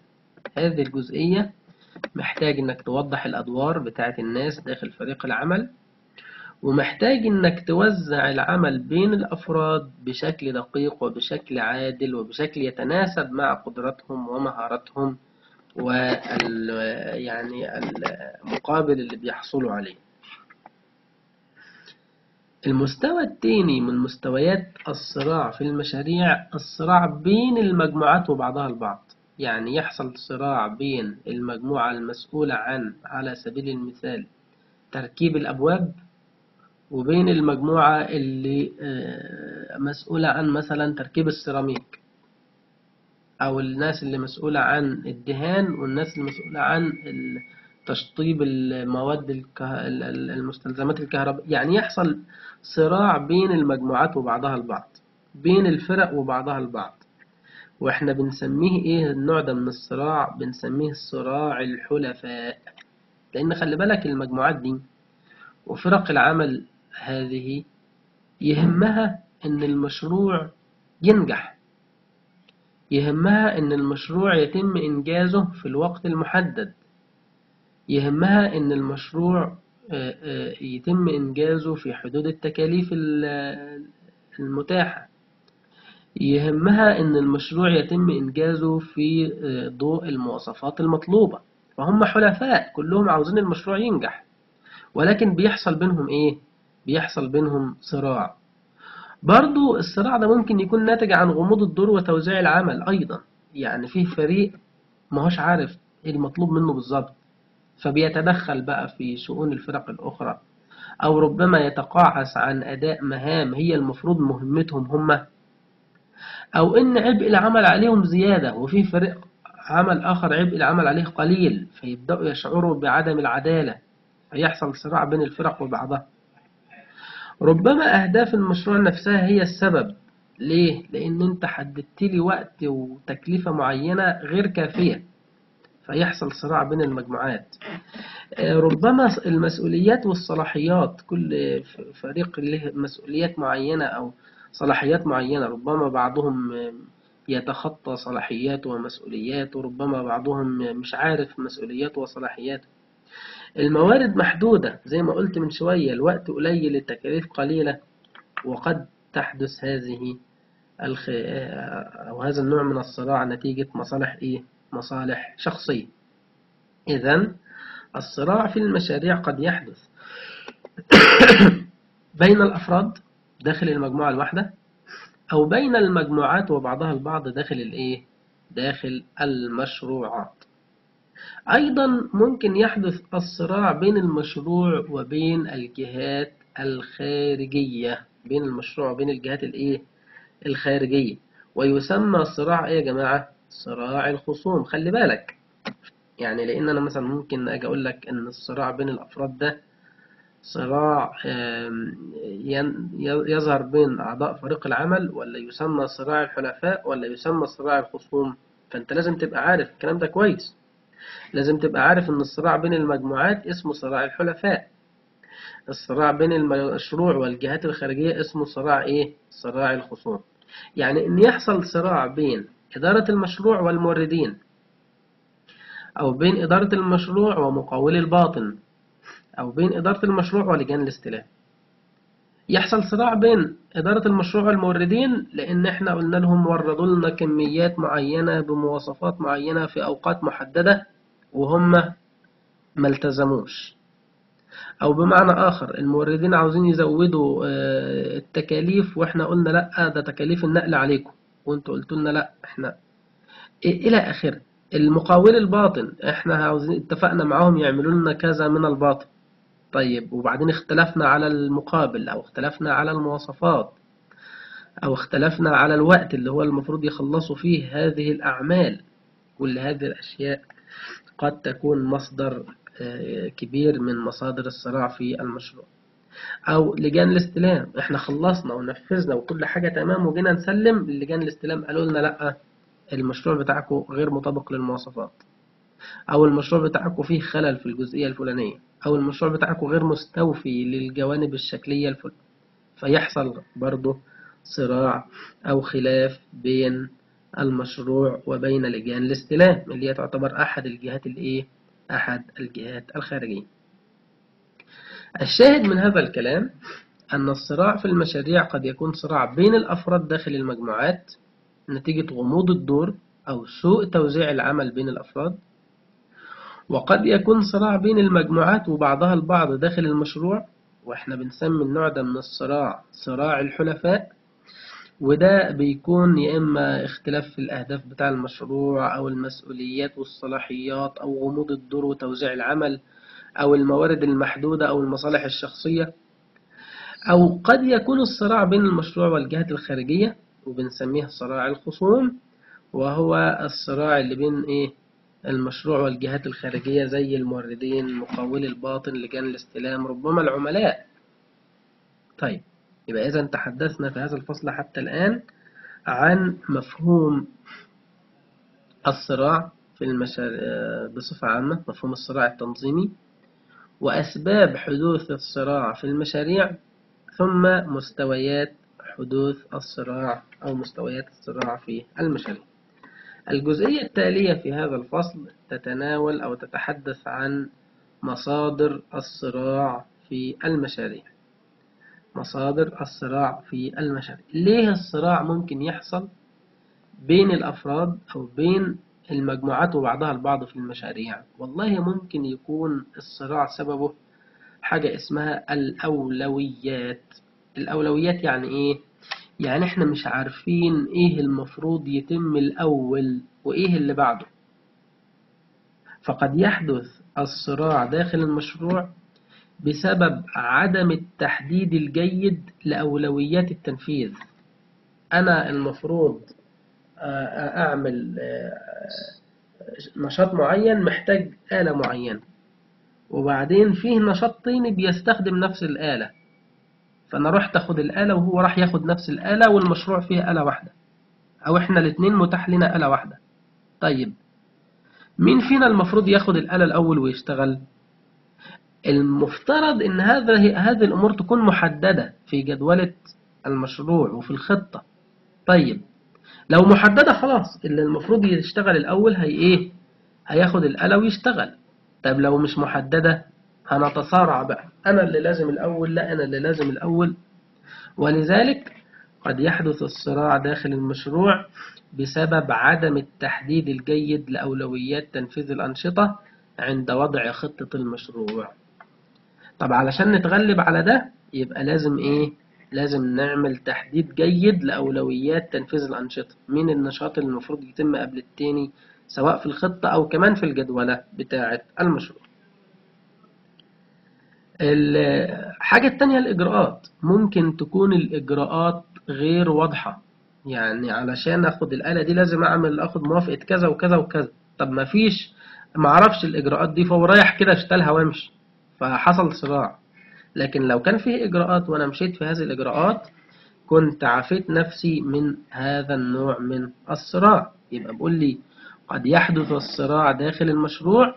هذه الجزئية محتاج إنك توضح الأدوار بتاعة الناس داخل فريق العمل ومحتاج إنك توزع العمل بين الأفراد بشكل دقيق وبشكل عادل وبشكل يتناسب مع قدراتهم ومهاراتهم وال <laughs> يعني المقابل اللي بيحصلوا عليه. المستوى الثاني من مستويات الصراع في المشاريع الصراع بين المجموعات وبعضها البعض. يعني يحصل صراع بين المجموعة المسؤولة عن على سبيل المثال تركيب الأبواب وبين المجموعة اللي مسؤولة عن مثلا تركيب السيراميك أو الناس اللي مسؤولة عن الدهان والناس اللي مسؤولة عن تشطيب المواد المستلزمات الكهربائية. يعني يحصل صراع بين المجموعات وبعضها البعض بين الفرق وبعضها البعض. وإحنا بنسميه إيه النوع ده من الصراع؟ بنسميه صراع الحلفاء. لأن خلي بالك المجموعات دي وفرق العمل هذه يهمها ان المشروع ينجح. يهمها ان المشروع يتم انجازه في الوقت المحدد. يهمها ان المشروع يتم إنجازه في حدود التكاليف المتاحة. يهمها أن المشروع يتم إنجازه في ضوء المواصفات المطلوبة. فهم حلفاء كلهم عاوزين المشروع ينجح. ولكن بيحصل بينهم إيه؟ بيحصل بينهم صراع. برضو الصراع ده ممكن يكون ناتج عن غموض الدور وتوزيع العمل أيضا. يعني فيه فريق ماهوش عارف إيه المطلوب منه بالظبط. فبيتدخل بقى في شؤون الفرق الأخرى. أو ربما يتقاعس عن أداء مهام هي المفروض مهمتهم هم. أو إن عبء العمل عليهم زيادة وفي فريق عمل آخر عبء العمل عليه قليل فيبدأوا يشعروا بعدم العدالة فيحصل صراع بين الفرق وبعضها. ربما أهداف المشروع نفسها هي السبب. ليه؟ لأن أنت حددت لي وقت وتكلفة معينة غير كافية فيحصل صراع بين المجموعات. ربما المسؤوليات والصلاحيات كل فريق له مسؤوليات معينة أو صلاحيات معينة ربما بعضهم يتخطى صلاحياته ومسؤولياته وربما بعضهم مش عارف مسؤولياته وصلاحياته الموارد محدودة زي ما قلت من شوية الوقت قليل التكاليف قليلة وقد تحدث هذه الخ... أو هذا النوع من الصراع نتيجة مصالح إيه؟ مصالح شخصية. إذا الصراع في المشاريع قد يحدث. <coughs> بين الأفراد داخل المجموعة الواحدة أو بين المجموعات وبعضها البعض داخل الإيه؟ داخل المشروعات أيضا ممكن يحدث الصراع بين المشروع وبين الجهات الخارجية بين المشروع وبين الجهات الإيه؟ الخارجية ويسمى الصراع إيه يا جماعة؟ صراع الخصوم خلي بالك يعني لأن أنا مثلا ممكن أجي أقول لك إن الصراع بين الأفراد ده صراع يظهر بين أعضاء فريق العمل ولا يسمى صراع الحلفاء ولا يسمى صراع الخصوم؟ فأنت لازم تبقى عارف الكلام ده كويس. لازم تبقى عارف إن الصراع بين المجموعات اسمه صراع الحلفاء. الصراع بين المشروع والجهات الخارجية اسمه صراع إيه؟ صراع الخصوم. يعني إن يحصل صراع بين إدارة المشروع والموردين أو بين إدارة المشروع ومقاولي الباطن أو بين إدارة المشروع ولجان الاستلام يحصل صراع بين إدارة المشروع والموردين لأن إحنا قلنا لهم وردوا لنا كميات معينة بمواصفات معينة في أوقات محددة وهم التزموش. أو بمعنى آخر الموردين عاوزين يزودوا آه، التكاليف وإحنا قلنا لأ ده تكاليف النقل عليكم. وأنتوا قلتوا لنا لأ إحنا. إلى آخره المقاول الباطن إحنا عاوزين اتفقنا معاهم يعملوا لنا كذا من الباطن. طيب وبعدين اختلفنا على المقابل أو اختلفنا على المواصفات أو اختلفنا على الوقت اللي هو المفروض يخلصوا فيه هذه الأعمال كل هذه الأشياء قد تكون مصدر آه، كبير من مصادر الصراع في المشروع. أو لجان الاستلام إحنا خلصنا ونفذنا وكل حاجة تمام وجينا نسلم لجان الاستلام قالوا لنا لأ المشروع بتاعكم غير مطابق للمواصفات. أو المشروع بتاعكم فيه خلل في الجزئية الفلانية أو المشروع بتاعكم غير مستوفي للجوانب الشكلية الفلانية فيحصل برضه صراع أو خلاف بين المشروع وبين لجان الاستلام اللي هي تعتبر أحد الجهات الإيه؟ أحد الجهات الخارجية. الشاهد من هذا الكلام أن الصراع في المشاريع قد يكون صراع بين الأفراد داخل المجموعات نتيجة غموض الدور أو سوء توزيع العمل بين الأفراد وقد يكون صراع بين المجموعات وبعضها البعض داخل المشروع وإحنا بنسمي النوع ده من الصراع صراع الحلفاء وده بيكون يا إما اختلاف في الأهداف بتاع المشروع أو المسؤوليات والصلاحيات أو غموض الدور وتوزيع العمل أو الموارد المحدودة أو المصالح الشخصية. أو قد يكون الصراع بين المشروع والجهات الخارجية وبنسميه صراع الخصوم وهو الصراع اللي بين إيه؟ المشروع والجهات الخارجية زي الموردين مقاول الباطن لجان الاستلام ربما العملاء. طيب يبقى إذا تحدثنا في هذا الفصل حتى الآن عن مفهوم الصراع في المشاريع بصفة عامة مفهوم الصراع التنظيمي وأسباب حدوث الصراع في المشاريع ثم مستويات حدوث الصراع أو مستويات الصراع في المشاريع. الجزئية التالية في هذا الفصل تتناول أو تتحدث عن مصادر الصراع في المشاريع. مصادر الصراع في المشاريع. ليه الصراع ممكن يحصل بين الأفراد أو بين المجموعات وبعضها البعض في المشاريع؟ والله ممكن يكون الصراع سببه حاجة اسمها الأولويات. الأولويات يعني إيه؟ يعني إحنا مش عارفين إيه المفروض يتم الأول وإيه اللي بعده. فقد يحدث الصراع داخل المشروع بسبب عدم التحديد الجيد لأولويات التنفيذ. أنا المفروض أعمل نشاط معين محتاج آلة معينة. وبعدين فيه نشاط تاني بيستخدم نفس الآلة. فأنا رحت أخد الآلة وهو راح ياخد نفس الآلة والمشروع فيه آلة واحدة. أو إحنا الاتنين متاح لنا آلة واحدة. طيب. مين فينا المفروض ياخد الآلة الأول ويشتغل؟ المفترض إن هذا هذه الأمور تكون محددة في جدولة المشروع وفي الخطة. طيب. لو محددة خلاص اللي المفروض يشتغل الأول هي إيه؟ هياخد الآلة ويشتغل. طيب لو مش محددة هنتصارع بقى. أنا اللي لازم الأول لا أنا اللي لازم الأول. ولذلك قد يحدث الصراع داخل المشروع بسبب عدم التحديد الجيد لأولويات تنفيذ الأنشطة عند وضع خطة المشروع. طب علشان نتغلب على ده يبقى لازم إيه؟ لازم نعمل تحديد جيد لأولويات تنفيذ الأنشطة. مين النشاط اللي المفروض يتم قبل التاني سواء في الخطة أو كمان في الجدولة بتاعة المشروع. الحاجة التانية الإجراءات. ممكن تكون الإجراءات غير واضحة. يعني علشان أخد الآلة دي لازم أعمل أخد موافقة كذا وكذا وكذا. طب ما فيش معرفش الإجراءات دي فهو رايح كده اشتلها وامشي. فحصل صراع لكن لو كان فيه إجراءات وأنا مشيت في هذه الإجراءات كنت عافيت نفسي من هذا النوع من الصراع. يبقى بقول لي قد يحدث الصراع داخل المشروع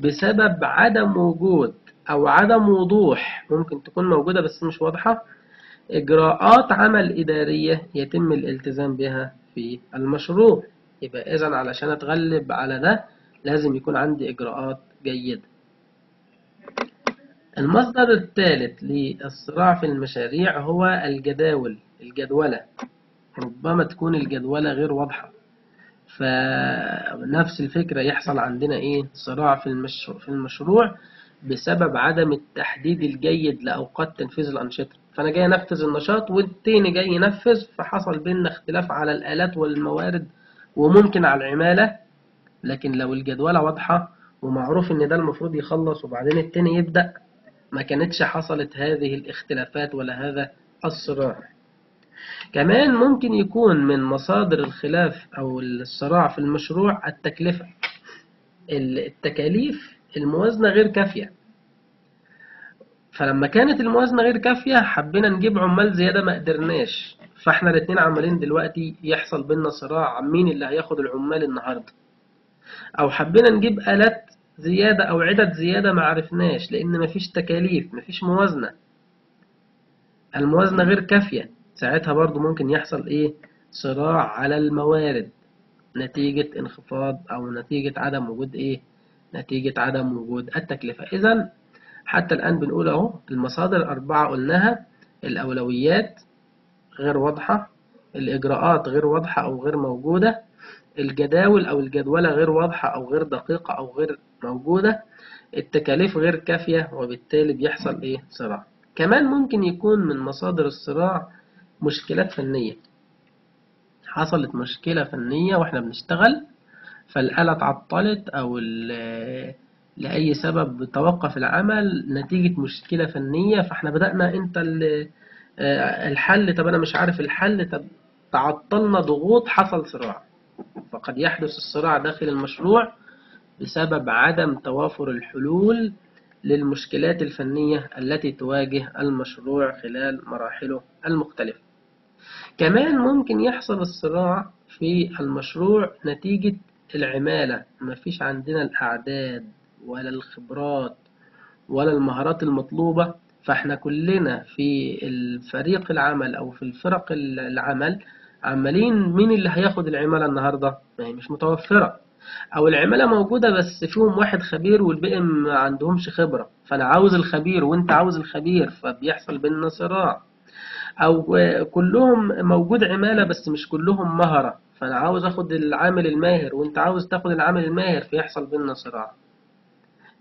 بسبب عدم وجود أو عدم وضوح ممكن تكون موجودة بس مش واضحة. إجراءات عمل إدارية يتم الالتزام بها في المشروع. يبقى إذا علشان أتغلب على ده لازم يكون عندي إجراءات جيدة. المصدر الثالث للصراع في المشاريع هو الجداول الجدولة. ربما تكون الجدولة غير واضحة. فنفس الفكرة يحصل عندنا إيه؟ صراع في في المشروع. بسبب عدم التحديد الجيد لأوقات تنفيذ الأنشطة. فأنا جاي أنفذ النشاط والتاني جاي ينفذ فحصل بيننا اختلاف على الآلات والموارد وممكن على العمالة. لكن لو الجدولة واضحة ومعروف إن ده المفروض يخلص وبعدين التاني يبدأ ما كانتش حصلت هذه الاختلافات ولا هذا الصراع. كمان ممكن يكون من مصادر الخلاف أو الصراع في المشروع التكلفة. التكاليف الموازنة غير كافية. فلما كانت الموازنة غير كافية حبينا نجيب عمال زيادة ما قدرناش. فاحنا الاتنين عمالين دلوقتي يحصل بينا صراع مين اللي هياخد العمال النهاردة. أو حبينا نجيب آلات زيادة أو عدد زيادة ما عرفناش لأن مفيش تكاليف مفيش موازنة. الموازنة غير كافية. ساعتها برضو ممكن يحصل إيه؟ صراع على الموارد. نتيجة انخفاض أو نتيجة عدم وجود إيه؟ نتيجة عدم وجود التكلفة. اذا حتى الآن بنقول أهو المصادر الأربعة قلناها الأولويات غير واضحة الإجراءات غير واضحة أو غير موجودة الجداول أو الجدولة غير واضحة أو غير دقيقة أو غير موجودة التكاليف غير كافية وبالتالي بيحصل إيه؟ صراع. كمان ممكن يكون من مصادر الصراع مشكلات فنية. حصلت مشكلة فنية وإحنا بنشتغل فالآلة اتعطلت أو لأي سبب توقف العمل نتيجة مشكلة فنية فإحنا بدأنا أنت الحل طب أنا مش عارف الحل طب تعطلنا ضغوط حصل صراع. فقد يحدث الصراع داخل المشروع بسبب عدم توافر الحلول للمشكلات الفنية التي تواجه المشروع خلال مراحله المختلفة. كمان ممكن يحصل الصراع في المشروع نتيجة العمالة. مفيش عندنا الأعداد ولا الخبرات ولا المهارات المطلوبة فإحنا كلنا في الفريق العمل أو في الفرق العمل عمالين مين اللي هياخد العمالة النهاردة؟ ما هي مش متوفرة. أو العمالة موجودة بس فيهم واحد خبير والباقي ما عندهمش خبرة. فأنا عاوز الخبير وأنت عاوز الخبير فبيحصل بيننا صراع. أو كلهم موجود عمالة بس مش كلهم مهرة فأنا عاوز آخد العامل الماهر وأنت عاوز تاخد العامل الماهر فيحصل بيننا صراع.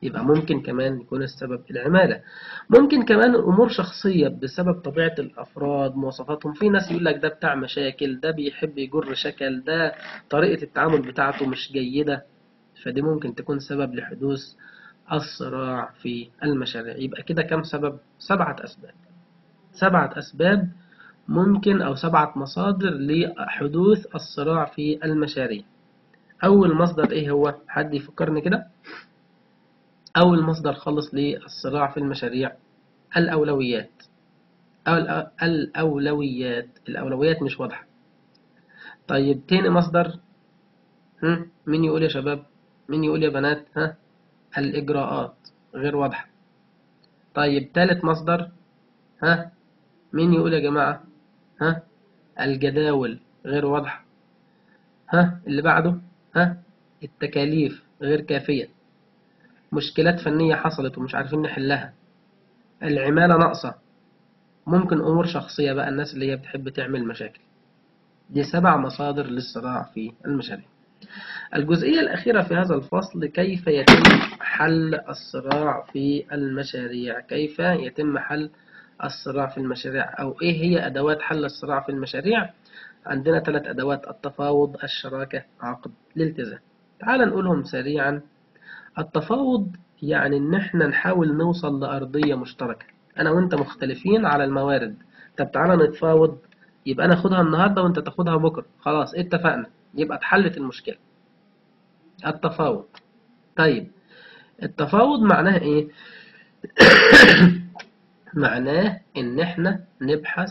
يبقى ممكن كمان يكون السبب العمالة. ممكن كمان أمور شخصية بسبب طبيعة الأفراد مواصفاتهم. في ناس يقول لك ده بتاع مشاكل ده بيحب يجر شكل ده طريقة التعامل بتاعته مش جيدة. فدي ممكن تكون سبب لحدوث الصراع في المشاريع. يبقى كده كم سبب؟ سبعة أسباب. سبعة أسباب ممكن أو سبعة مصادر لحدوث الصراع في المشاريع. أول مصدر إيه هو؟ حد يفكرني كده؟ أول مصدر خالص للصراع في المشاريع الأولويات. أو الأولويات. الأولويات مش واضحة. طيب تاني مصدر؟ مين يقول يا شباب؟ مين يقول يا بنات؟ ها؟ الإجراءات. غير واضحة. طيب تالت مصدر ها؟ مين يقول يا جماعة؟ الجداول غير واضحة. ها؟ اللي بعده؟ ها؟ التكاليف غير كافية. مشكلات فنية حصلت ومش عارفين نحلها. العمالة ناقصة. ممكن أمور شخصية بقى الناس اللي هي بتحب تعمل مشاكل. دي سبع مصادر للصراع في المشاريع. الجزئية الأخيرة في هذا الفصل كيف يتم حل الصراع في المشاريع؟ كيف يتم حل الصراع في المشاريع أو إيه هي أدوات حل الصراع في المشاريع؟ عندنا ثلاث أدوات التفاوض الشراكة عقد الالتزام. تعال نقولهم سريعا. التفاوض يعني إن إحنا نحاول نوصل لأرضية مشتركة أنا وأنت مختلفين على الموارد. طب تعالى نتفاوض يبقى أنا آخدها النهاردة وأنت تاخدها بكرة. خلاص اتفقنا؟ يبقى اتحلت المشكلة. التفاوض. طيب التفاوض معناه إيه؟ <coughs> معناه إن إحنا نبحث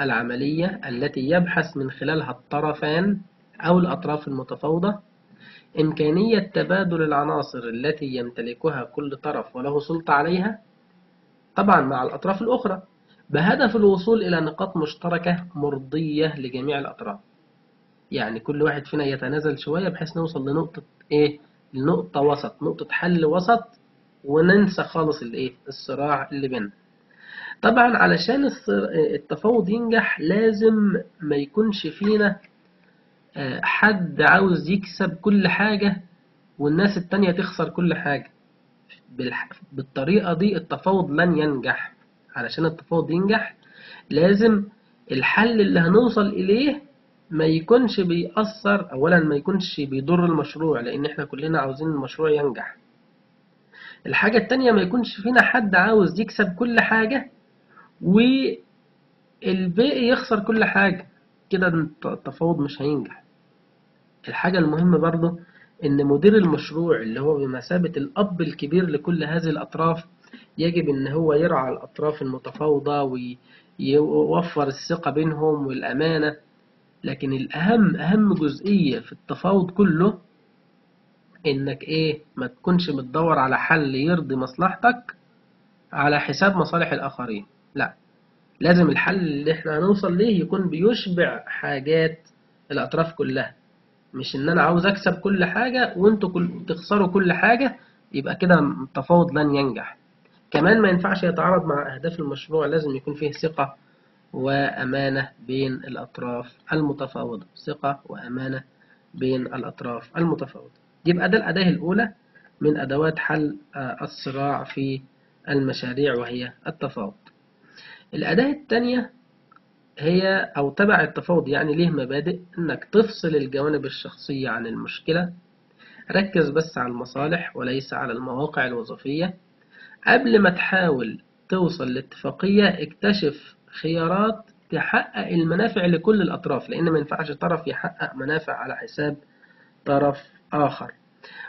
العملية التي يبحث من خلالها الطرفان أو الأطراف المتفاوضة. إمكانية تبادل العناصر التي يمتلكها كل طرف وله سلطة عليها طبعا مع الأطراف الأخرى بهدف الوصول إلى نقاط مشتركة مرضية لجميع الأطراف. يعني كل واحد فينا يتنازل شوية بحيث نوصل لنقطة إيه؟ لنقطة وسط نقطة حل وسط وننسى خالص الإيه؟ الصراع اللي بيننا. طبعا علشان التفاوض ينجح لازم ما يكونش فينا آه، حد عاوز يكسب كل حاجة والناس التانية تخسر كل حاجة. بالطريقة دي التفاوض لن ينجح. علشان التفاوض ينجح لازم الحل اللي هنوصل إليه ما يكونش بيأثر أولا ما يكونش بيضر المشروع لأن إحنا كلنا عاوزين المشروع ينجح. الحاجة التانية ما يكونش فينا حد عاوز يكسب كل حاجة والباقي يخسر كل حاجة. كده الت- التفاوض مش هينجح. الحاجة المهمة برضه إن مدير المشروع اللي هو بمثابة الأب الكبير لكل هذه الأطراف يجب إن هو يرعى الأطراف المتفاوضة ويوفر الثقة بينهم والأمانة. لكن الأهم أهم جزئية في التفاوض كله إنك إيه ما تكونش بتدور على حل يرضي مصلحتك على حساب مصالح الآخرين. لا. لازم الحل اللي إحنا هنوصل ليه يكون بيشبع حاجات الأطراف كلها. مش إن أنا عاوز أكسب كل حاجة وأنتوا كل تخسروا كل حاجة يبقى كده التفاوض لن ينجح. كمان ما ينفعش يتعارض مع أهداف المشروع لازم يكون فيه ثقة وأمانة بين الأطراف المتفاوضة. ثقة وأمانة بين الأطراف المتفاوضة. يبقى ده الأداة الأولى من أدوات حل آه، الصراع في المشاريع وهي التفاوض. الأداة الثانية هي أو تبع التفاوض يعني ليه مبادئ؟ إنك تفصل الجوانب الشخصية عن المشكلة ركز بس على المصالح وليس على المواقع الوظيفية. قبل ما تحاول توصل لاتفاقية اكتشف خيارات تحقق المنافع لكل الأطراف لأن ما ينفعش طرف يحقق منافع على حساب طرف آخر.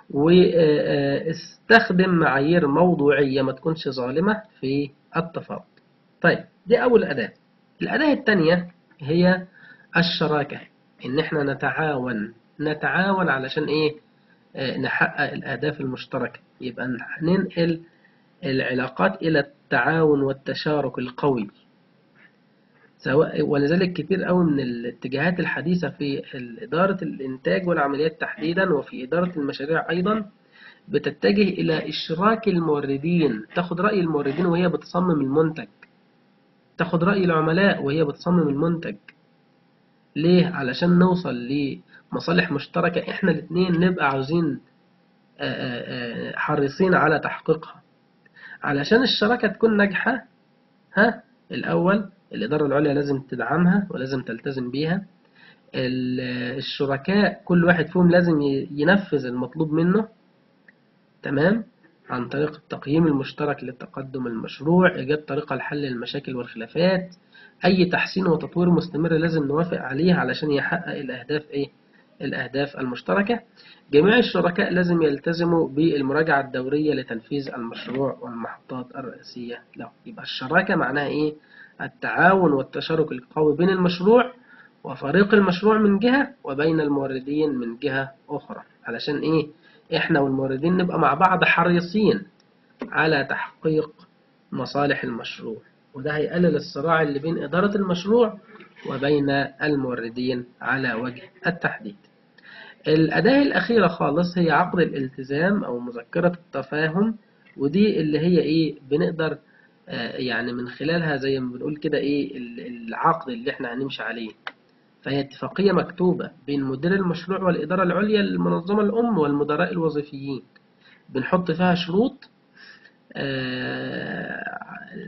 واستخدم معايير موضوعية ما تكونش ظالمة في التفاوض. طيب دي أول أداة. الأداة الثانية هي الشراكة. إن إحنا نتعاون. نتعاون علشان إيه؟ آه، نحقق الأهداف المشتركة. يبقى ننقل العلاقات إلى التعاون والتشارك القوي. سواء ولذلك كتير قوي من الاتجاهات الحديثة في إدارة الإنتاج والعمليات تحديدا وفي إدارة المشاريع أيضا بتتجه إلى إشراك الموردين. تاخد رأي الموردين وهي بتصمم المنتج. تاخد رأي العملاء وهي بتصمم المنتج. ليه؟ علشان نوصل لمصالح مشتركة. إحنا الاتنين نبقى عاوزين آه، آه، آه، حريصين على تحقيقها. علشان الشراكة تكون ناجحة ها الأول الإدارة العليا لازم تدعمها ولازم تلتزم بيها. ال- الشركاء كل واحد فيهم لازم ينفذ المطلوب منه. تمام؟ عن طريق التقييم المشترك لتقدم المشروع إيجاد طريقة لحل المشاكل والخلافات أي تحسين وتطوير مستمر لازم نوافق عليه علشان يحقق الأهداف إيه؟ الأهداف المشتركة جميع الشركاء لازم يلتزموا بالمراجعة الدورية لتنفيذ المشروع والمحطات الرئيسية له يبقى الشراكة معناها إيه؟ التعاون والتشارك القوي بين المشروع وفريق المشروع من جهة وبين الموردين من جهة أخرى علشان إيه؟ إحنا والموردين نبقى مع بعض حريصين على تحقيق مصالح المشروع. وده هيقلل الصراع اللي بين إدارة المشروع وبين الموردين على وجه التحديد. الأداة الأخيرة خالص هي عقد الالتزام أو مذكرة التفاهم ودي اللي هي إيه بنقدر آه، يعني من خلالها زي ما بنقول كده إيه ال- العقد اللي إحنا هنمشي عليه. فهي اتفاقية مكتوبة بين مدير المشروع والإدارة العليا للمنظمة الأم والمدراء الوظيفيين. بنحط فيها شروط آه،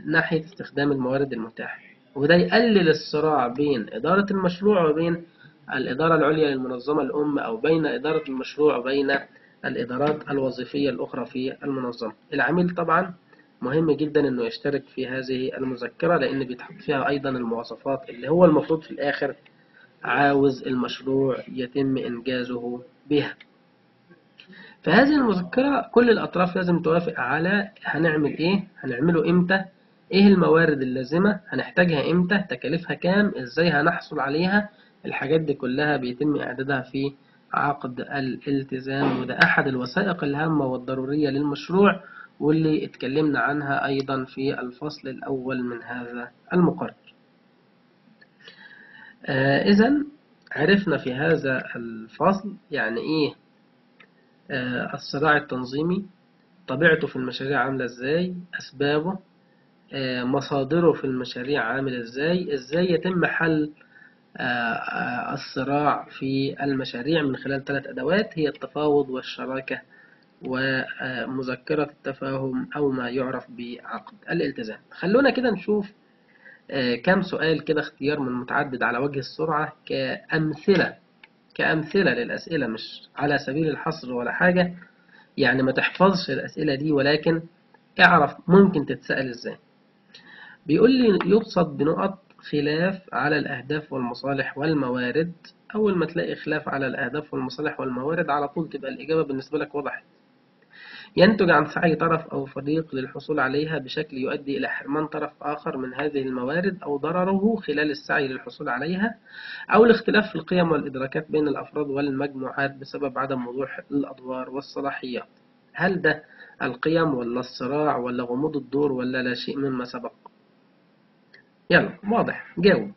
ناحية استخدام الموارد المتاحة. وده يقلل الصراع بين إدارة المشروع وبين الإدارة العليا للمنظمة الأم أو بين إدارة المشروع وبين الإدارات الوظيفية الأخرى في المنظمة. العميل طبعا مهم جدا أنه يشترك في هذه المذكرة لأن بيتحط فيها أيضا المواصفات اللي هو المفروض في الآخر عاوز المشروع يتم إنجازه بها. فهذه المذكرة كل الأطراف لازم توافق على هنعمل إيه هنعمله إمتى إيه الموارد اللازمة هنحتاجها إمتى تكاليفها كام إزاي هنحصل عليها الحاجات دي كلها بيتم إعدادها في عقد الالتزام. وده أحد الوثائق الهامة والضرورية للمشروع واللي اتكلمنا عنها أيضا في الفصل الأول من هذا المقرر. آه إذا عرفنا في هذا الفصل يعني إيه آه الصراع التنظيمي طبيعته في المشاريع عاملة إزاي أسبابه آه، مصادره في المشاريع عامل إزاي إزاي يتم حل الصراع في المشاريع من خلال ثلاث أدوات هي التفاوض والشراكة ومذكرة التفاهم أو ما يعرف بعقد الالتزام. خلونا كده نشوف كم سؤال كده اختيار من متعدد على وجه السرعة كأمثلة كأمثلة للأسئلة مش على سبيل الحصر ولا حاجة. يعني ما تحفظش الأسئلة دي ولكن اعرف ممكن تتسأل إزاي. بيقول لي يقصد بنقط خلاف على الأهداف والمصالح والموارد. أول ما تلاقي خلاف على الأهداف والمصالح والموارد على طول تبقى الإجابة بالنسبة لك وضحت ينتج عن سعي طرف أو فريق للحصول عليها بشكل يؤدي إلى حرمان طرف آخر من هذه الموارد أو ضرره خلال السعي للحصول عليها أو الاختلاف في القيم والإدراكات بين الأفراد والمجموعات بسبب عدم وضوح الأدوار والصلاحيات هل ده القيم ولا الصراع ولا غموض الدور ولا لا شيء مما سبق؟ يلا واضح. جاوب.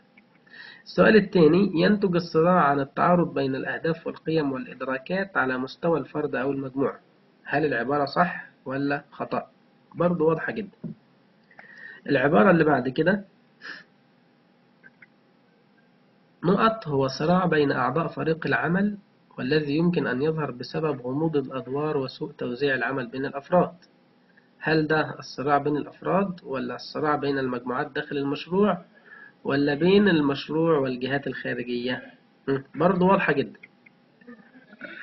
السؤال الثاني ينتج الصراع عن التعارض بين الأهداف والقيم والإدراكات على مستوى الفرد أو المجموعة. هل العبارة صح ولا خطأ؟ برضو واضحة جدا. العبارة اللي بعد كده نقط هو صراع بين أعضاء فريق العمل والذي يمكن أن يظهر بسبب غموض الأدوار وسوء توزيع العمل بين الأفراد. هل ده الصراع بين الأفراد ولا الصراع بين المجموعات داخل المشروع ولا بين المشروع والجهات الخارجية؟ برضو واضحة جدا.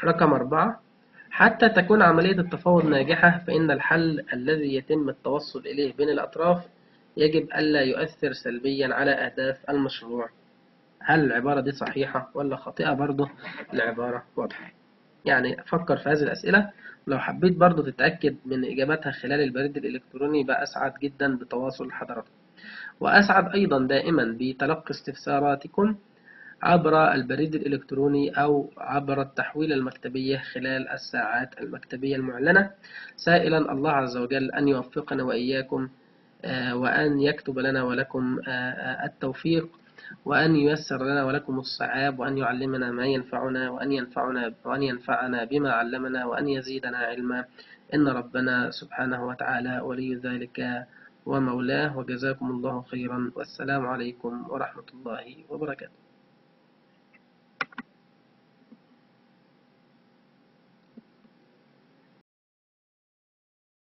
رقم أربعة حتى تكون عملية التفاوض ناجحة فإن الحل الذي يتم التوصل إليه بين الأطراف يجب ألا يؤثر سلبيا على أهداف المشروع. هل العبارة دي صحيحة ولا خاطئة؟ برضه العبارة واضحة. يعني فكر في هذه الأسئلة. لو حبيت برضه تتأكد من إجاباتها خلال البريد الإلكتروني بقى أسعد جدا بتواصل حضراتكم. وأسعد أيضا دائما بتلقي استفساراتكم عبر البريد الإلكتروني أو عبر التحويل المكتبية خلال الساعات المكتبية المعلنة. سائلا الله عز وجل أن يوفقنا وإياكم آه، وأن يكتب لنا ولكم آه، آه، التوفيق وأن ييسر لنا ولكم الصعاب وأن يعلمنا ما ينفعنا وأن ينفعنا وأن ينفعنا بما علمنا وأن يزيدنا علما. إن ربنا سبحانه وتعالى ولي ذلك ومولاه. وجزاكم الله خيرا. والسلام عليكم ورحمة الله وبركاته.